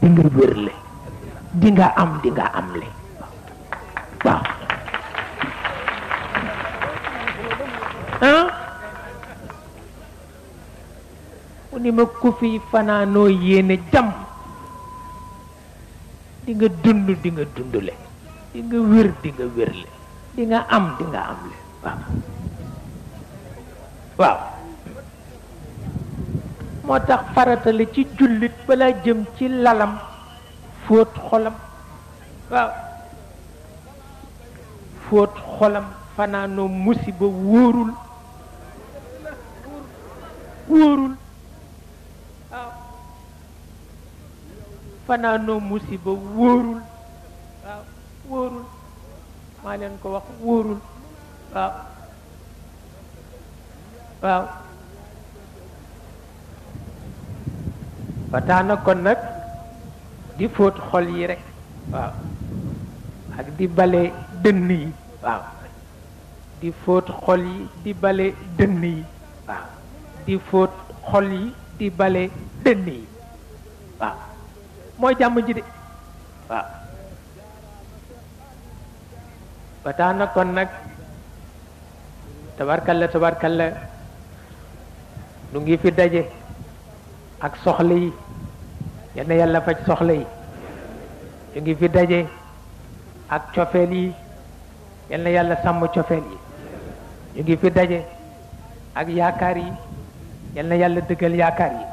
di nga wérle di nga am di nga am le waaw ah mu ni ma ku fi fanaanoo yéene jàmm di nga dund di nga dundle di nga wér di nga wérle di nga am di nga am le waaw moo tax farata la ci jullit balaa jëm ci lalam fóot xolam waaw fóot xolam fanaanoo musiba wóorul wóorul waaw fanaanoo musiba wóorul waaw wóorul maa leen ko wax wóorul waaw waaw ba tax na kon nag di fóot xol yi rek waaw ak di bale dënn yi waaw di fóot xol yi di bale dënn yi waaw di fóot xol yi di bale dënn yi waaw mooy jàmm ji de waaw ba tax na kon nag tabarkalla tabarkalla nu ngi fi daje ak soxla yi yal na yàlla faj soxla yi ñu ngi fi daje ak cofeel yi yal na yàlla sàmm cofeel yi ñu ngi fi daje ak yaakaar yi yal na yàlla dëggal yaakaar yi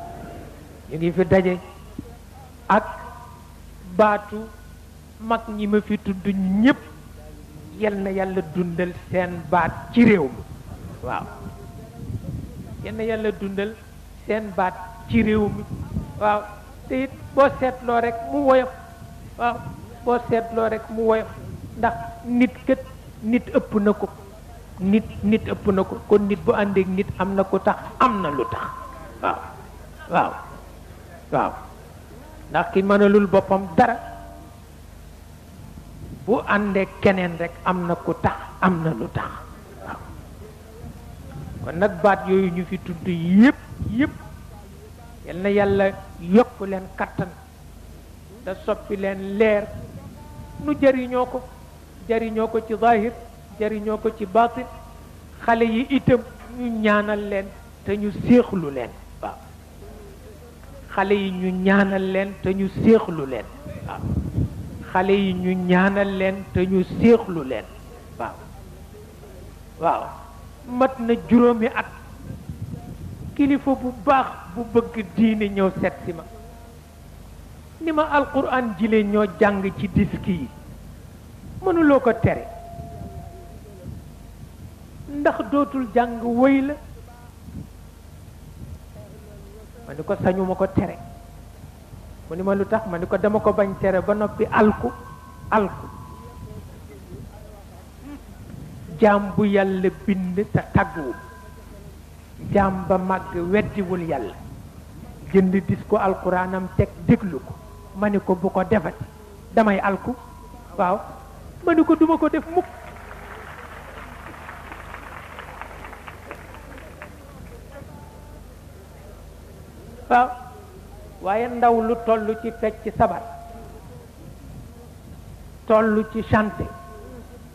ñu ngi fi daje ak baatu mag ñi ma fi tudd ñépp yal na yàlla dundal seen baat ci réew mi waaw yal na yàlla dundal seen baat ci réew mi waaw te it boo seetloo rek mu woyof waaw boo seetloo rek mu woyof ndax nit kët nit ëpp na ko nit nit ëpp na ko kon nit bu àndeek nit am na ko tax am na lu tax waaw waaw waaw ndax ki mënalul boppam dara bu àndee keneen rek am na ku tax am na lu tax waaw kon nag baat yooyu ñu fi tudd yépp yépp yal na yàlla yokk leen kattan te soppi leen leer nu jëriñoo ko jëriñoo ko ci zahir jëriñoo ko ci batin xale yi itam ñu ñaanal leen te ñu séexlu leen xale yi ñu ñaanal leen te ñu séexlu leen waaw xale yi ñu ñaanal leen te ñu séexlu leen waaw waaw mat na juróomi at kilifa bu baax bu bëgg diine ñëw seet si ma ni ma alquran jile ñoo jàng ci diski yi mënuloo ko tere ndax dootul jàng woy la ma ni ko sañu ma ko tere mu ni ma lu tax ma ni ko dama ko bañ tere ba noppi alku alku jaam bu yàlla bind te tàgguwul jaam ba màgg weddiwul yàlla jënd dis ko alxuraanam teg déglu ko ma ni ko bu ko defati damay alku waaw ma ni ko duma ko def mukk waaw waaye ndaw lu toll ci fecc sabar toll ci chanté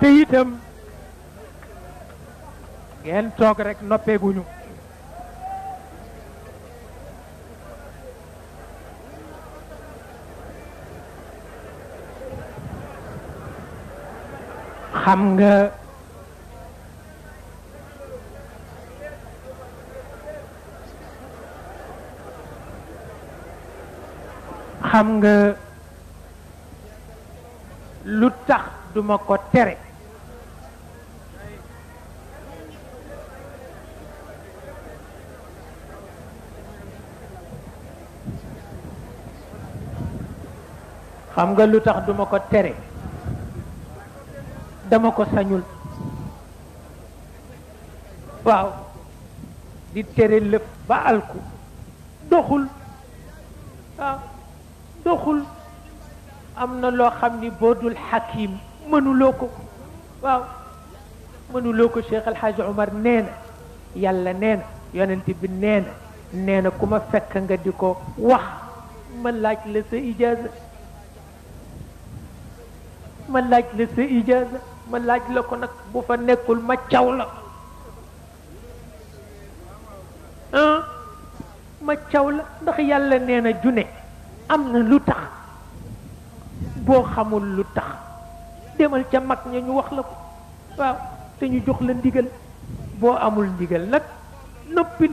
te itam ngeen toog rek noppeeguñu xam nga xam nga lu tax duma ko tere xam nga lu tax duma ko tere dama ko sañul waaw di tere lépp ba alku doxul waaw doxul am na loo xam ni boo dul xakim mënuloo ko waaw mënuloo ko Cheikh El Hadj Omar nee na yàlla nee na yonent bi nee na nee na ku ma fekk nga di ko wax ma laaj la sa ijaaza ma laaj la sa ijaasa ma laaj la ko nag bu fa nekkul ma caw la ah ma caw la ndax yàlla nee na june am na lu tax boo xamul lu tax demal ca mag ña ñu wax la ko waaw te ñu jox la ndigal boo amul ndigal nag noppil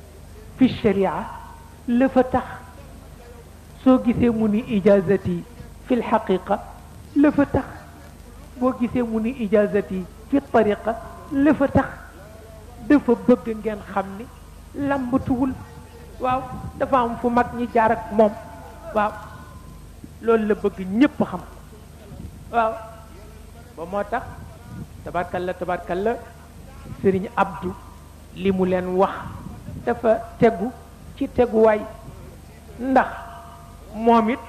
fi sharia la fa tax soo gisee mu ni ijaazati fi lxaqiqa la fa tax boo gisee mu ni ijaazati fi tariqa la fa tax dafa bëgg ngeen xam ni làmbatuwul waaw dafa am fu mag ñi jaar ak moom waaw loolu la bëgg ñépp xam waaw ba moo tax tabarkalla tabarkalla sëriñ Abdou li mu leen wax dafa tegu ci teguwaay ndax moom it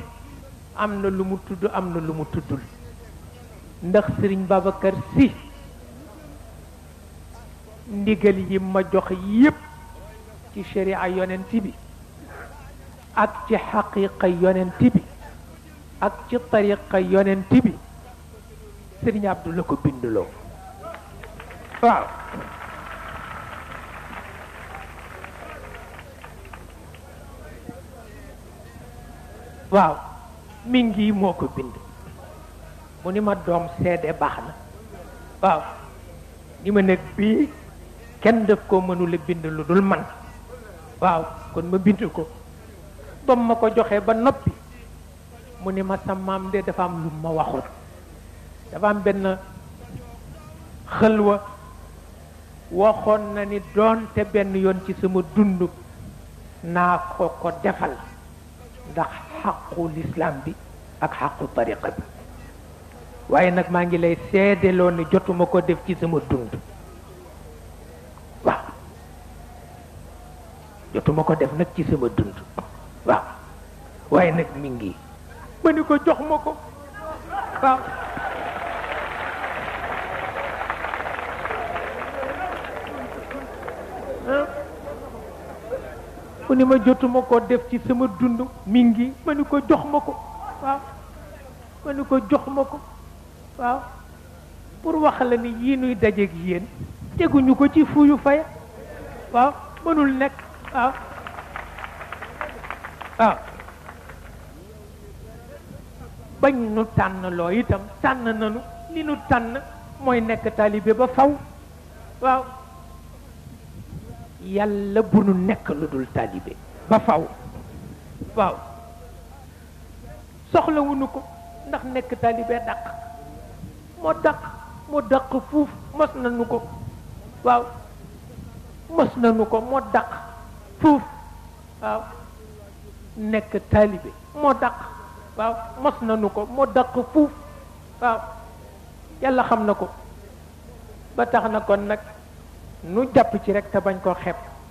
am na lu mu tudd am na lu mu tuddul ndax sëriñ Babacar si ndigal yi ma jox yépp ci sharia yonent bi ak ci xaqiqa yonent bi ak ci tariqa yonent bi Sëriñ Abdu la ko binduloo waaw waaw mi ngi moo ko bind mu ni ma doom seede baax na waaw ni ma nag bii kenn def koo mënula bind lu dul man waaw kon ma bind ko ba ma ko joxee ba noppi mu ni ma sa maam de dafa am lu ma waxul dafa am benn xëlwa waxoon na ni doonte benn yoon ci sama dund naa ko ko defal ndax xaqu lislaam bi ak xaqu tariqa bi waaye nag maa ngi lay seedeloo ni jotuma ko def ci sama dund jotuma ko def nag ci sama dund waaw waaye nag mi ngi ma ni ko jox ma ko waaw mu ni ma jotuma ko def ci sama dund mi ngi ma ni ko jox ma ko waaw ma ni ko jox ma ko waaw pour wax la ni yii nuy dajeeg yéen teguñu ko ci fuyu fay waaw mënul nekk waaw waaw bañ nu tànn loo itam tànn nanu li nu tànn mooy nekk taalibe ba faw waaw yàlla bu nu nekk lu dul taalibe ba faw waaw soxla wunu ko ndax nekk taalibe dàq moo dàq moo dàq fuuf mos nañu ko waaw mos nañu ko moo dàq fuuf waaw nekk taalibe moo dàq waaw mos nañu ko moo dàq fuuf waaw yàlla xam na ko ba tax na kon nag nu jàpp ci rek te bañ koo xeeb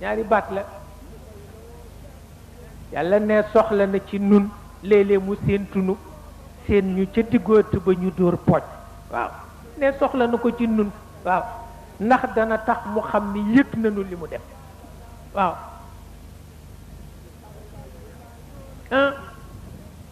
ñaari baat la yàlla ne soxla na ci nun léeg-léeg mu séentunu seen ñu ca diggoot ba ñu dóor poj waaw ne soxla na ko ci nun waaw ndax dana tax mu xam ni yëg nañu li mu def waaw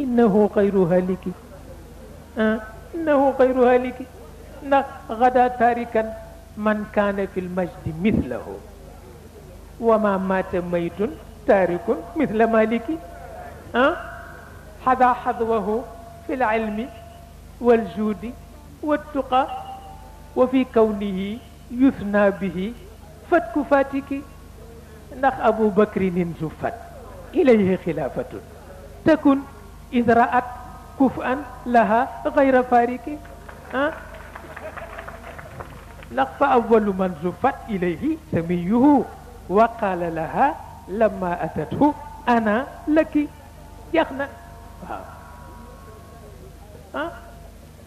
إنه غير هالك آه إنه غير هالك غدا تاركا من كان في المجد مثله وما مات ميت تارك مثل مالك آه حذا حظوه في العلم والجود والتقى وفي كونه يثنى به فتك فاتك نخ أبو بكر زفت إليه خلافة تكن إذ رأت كفءا لها غير فارك أه؟ نخ فأول من زفت إليه سميه وقال لها لما أتته أنا لك يخنى أه؟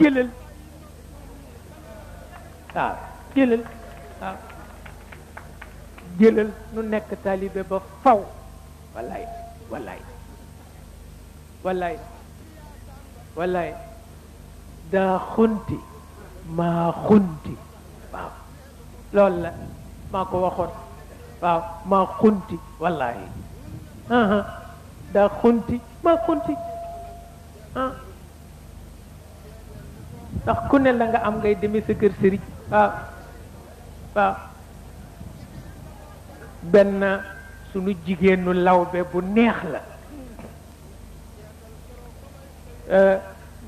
jëlal waaw jëlal waaw jëlal nu nekk taalibe ba faw wallaay wallaay wallaay wallaay daa xunti maa xunti waaw loolu la maa ko waxoon waaw maa xunti wallaay daa xunti maa xunti ah ndax ku ne la nga am ngay demee sa kër sëriñ waaw waaw benn sunu jigéenu lawbe bu neex la euh,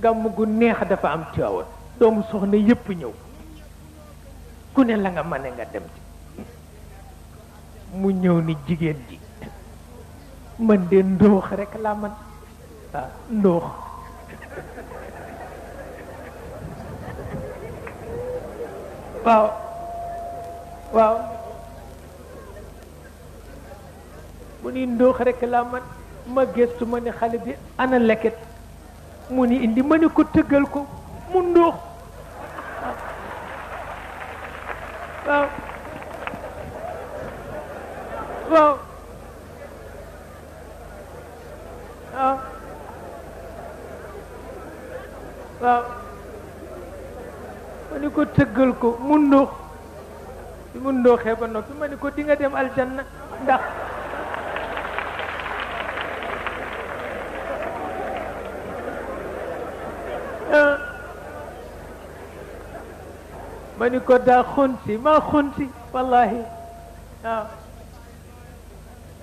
gàmm gu neex dafa am Tiwaawan doomu soxna yépp ñëw ku ne la nga mane nga dem ci mu ñëw ni jigéen ji man de ndoox rekk laa man waaw ndóox waaw waaw mu ni ndóox rekk laa man ma gëstu ma ni xale bi ana leket mu ni indi ma ni ko tëggal ko mu ndóox waaw waaw waaw waaw ma ni ko tëggal ko mu ndóox bi mu ndóoxee ba noppi ma ni ko di nga dem aljanna ndax ma ni ko daa xunti maa xunti wallahi waaw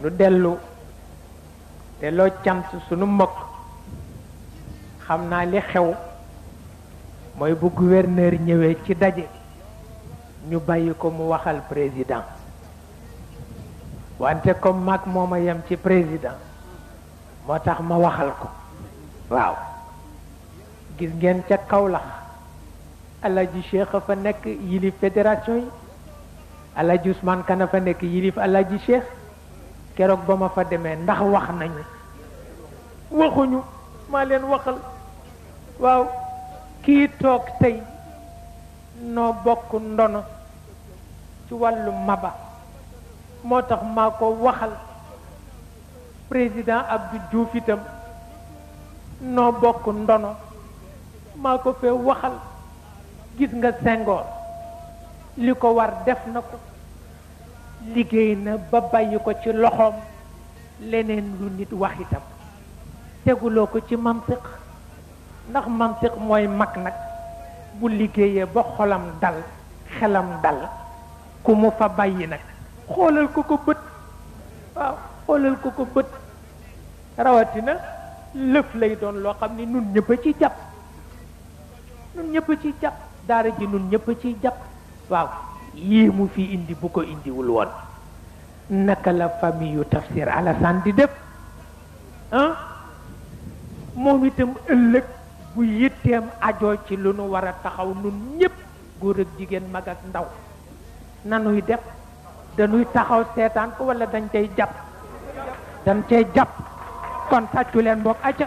nu dellu te loo cant sunu mbokk xam naa li xew mooy bu gouverneur ñëwee ci daje ñu bàyyi ko mu waxal président wante comme mag moom a yem ci président moo tax ma waxal ko waaw gis ngeen ca Kaolack Alaaji Cheikh a fa nekk yili fédération yi Alaaji Usmaan Kan a fa nekk yilif Alaaji Cheikh keroog ba ma fa demee ndax wax nañu waxuñu maa leen waxal waaw kii toog tey noo bokk ndono ci wàllu maba moo tax maa ko waxal président Abdou Diouf itam noo bokk ndono maa ko fee waxal gis nga Senghor li ko war def na ko liggéey na ba bàyyi ko ci loxoom leneen lu nit wax itam teguloo ko ci mantiq ndax mantiq mooy mag nag bu liggéeyee ba xolam dal xelam dal ku mu fa bàyyi nag xoolal ko ko bët waaw xoolal ko ko bët rawatina lëf lay doon loo xam ni nun ñëpp a ci jàpp nun ñëpp a ci jàpp daara ji nun ñëpp a ciy jàpp waaw yii mu fi indi bu ko indiwul woon naka la famille yu tafsir Alassane di def ah moom itam ëllëg bu yitteem ajoo ci lu nu war a taxaw nun ñëpp góor ak jigéen mag ak ndaw nanuy def dañuy taxaw seetaan ko wala dañ cay jàpp dañ cay jàpp kon tàccu leen mbokk acca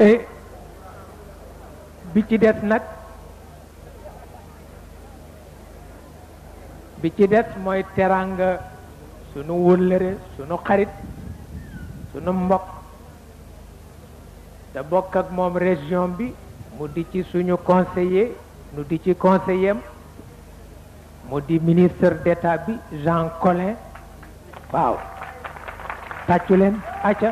Eh, bi ci des nag bi ci des mooy teraanga sunu wëllëre sunu xarit sunu mbokk te bokk ak moom région bi mu di ci suñu conseiller nu di ci conseiller moo di ministre d'état bi Jean Collin waaw tàccu leen acca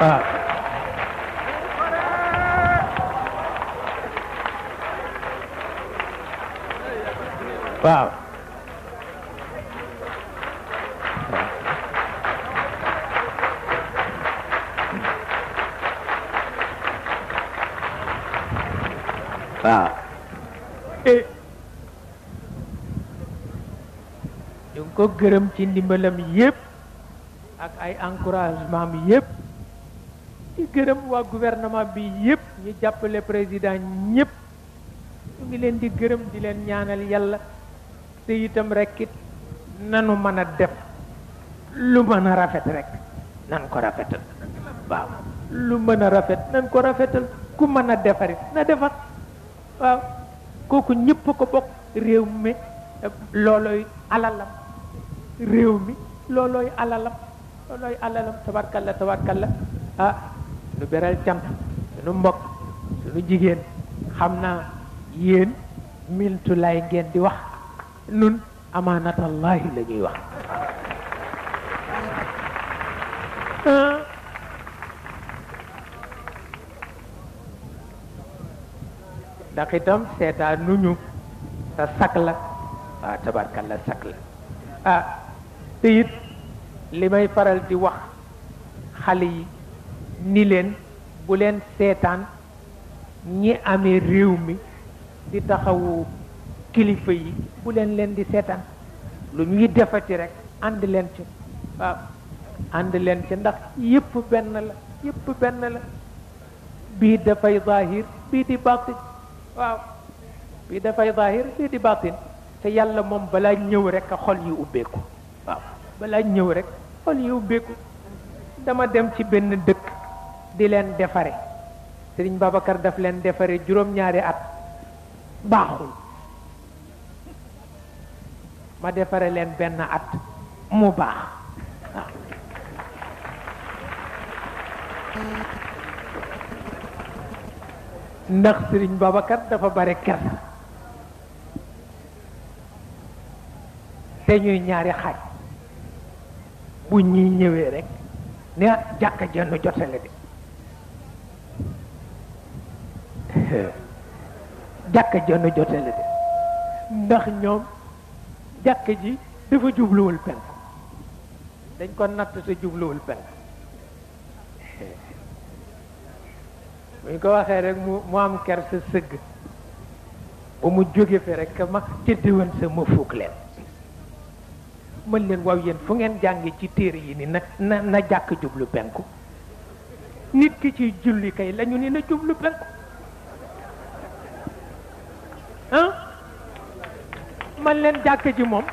waaw waaw waaw ñu ngi ko gërëm ci ndimbalam yépp ak ay encouragement am yépp di gërëm waa gouvernement bi yépp ñu jàppale président ñépp ñu ngi leen di gërëm di leen ñaanal yàlla te itam rekk it nanu mën a def lu mën a rafet rek nan ko rafetal waaw lu mën a rafet nan ko rafetal ku mën a defarit na defar waaw kooku ñëpp ko bokk réew mi loolooy alalam réew mi loolooy alalam loolooy àllalam tabarkalla tabarkalla ah nu beral cant sunu mbokk sunu jigéen xam naa yéen miltu lay ngeen di wax nun amaanatallahi la ñuy wax ndax itam seetaan nuñu sa sak la waaw tabarkalla sak la ah te it li may faral di wax xale yi ni leen bu leen seetaan ñi amee réew mi di taxawu kilifa yi bu leen leen di seetaan lu ñuy defati rek ànd leen ci waaw ànd leen ci ndax yëpp benn la yëpp benn la bii dafay zahir bii di batin waaw bii dafay zahir bii di batin te yàlla moom balaa ñëw rek a xol yi ubbeeku waaw balaa ñëw rek xol yi ubbeeku dama dem ci benn dëkk di leen defare sëriñ Babacar daf leen defare juróom-ñaari at baaxul ma defare leen benn at mu baax waaw ndax sëriñ Babacar dafa bare kersa te ñuy ñaari xaaj bu ñii ñëwee rek ne jàkka jenn jotale de jàkka jenn jotale de ndax ñoom jàkka ji dafa jubluwul penk dañ ko natt te jubluwul penk buñ ko waxee rek mu mu am ker sa sëgg ba mu jóge fi rek ma ca déwén sa ma fuug leen mën leen waaw yéen fu ngeen jànge ci téere yi ni na na na jàkk jublu penku nit ki ci julli kay la ñu ni na jublu penku ah man leen jàkk ji moom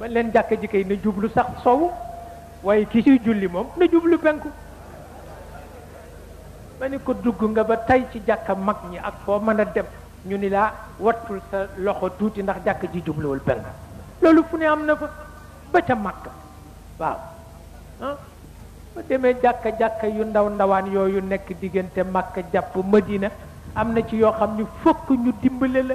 man leen jàkka ji kay na jublu sax sowu waaye ki ciy julli moom na jublu penku ma ni ko dugg nga ba tey ci jàkka mag ñi ak foo mën a dem ñu ni laa wattul sa loxo tuuti ndax jàkka ji jubluwul penku loolu fu ne am na fa ba ca mag waaw ah ba demee jàkka jàkka yu ndaw ndawaan yooyu nekk diggante Makka jàpp Madina am na ci yoo xam ni fokk ñu dimbale la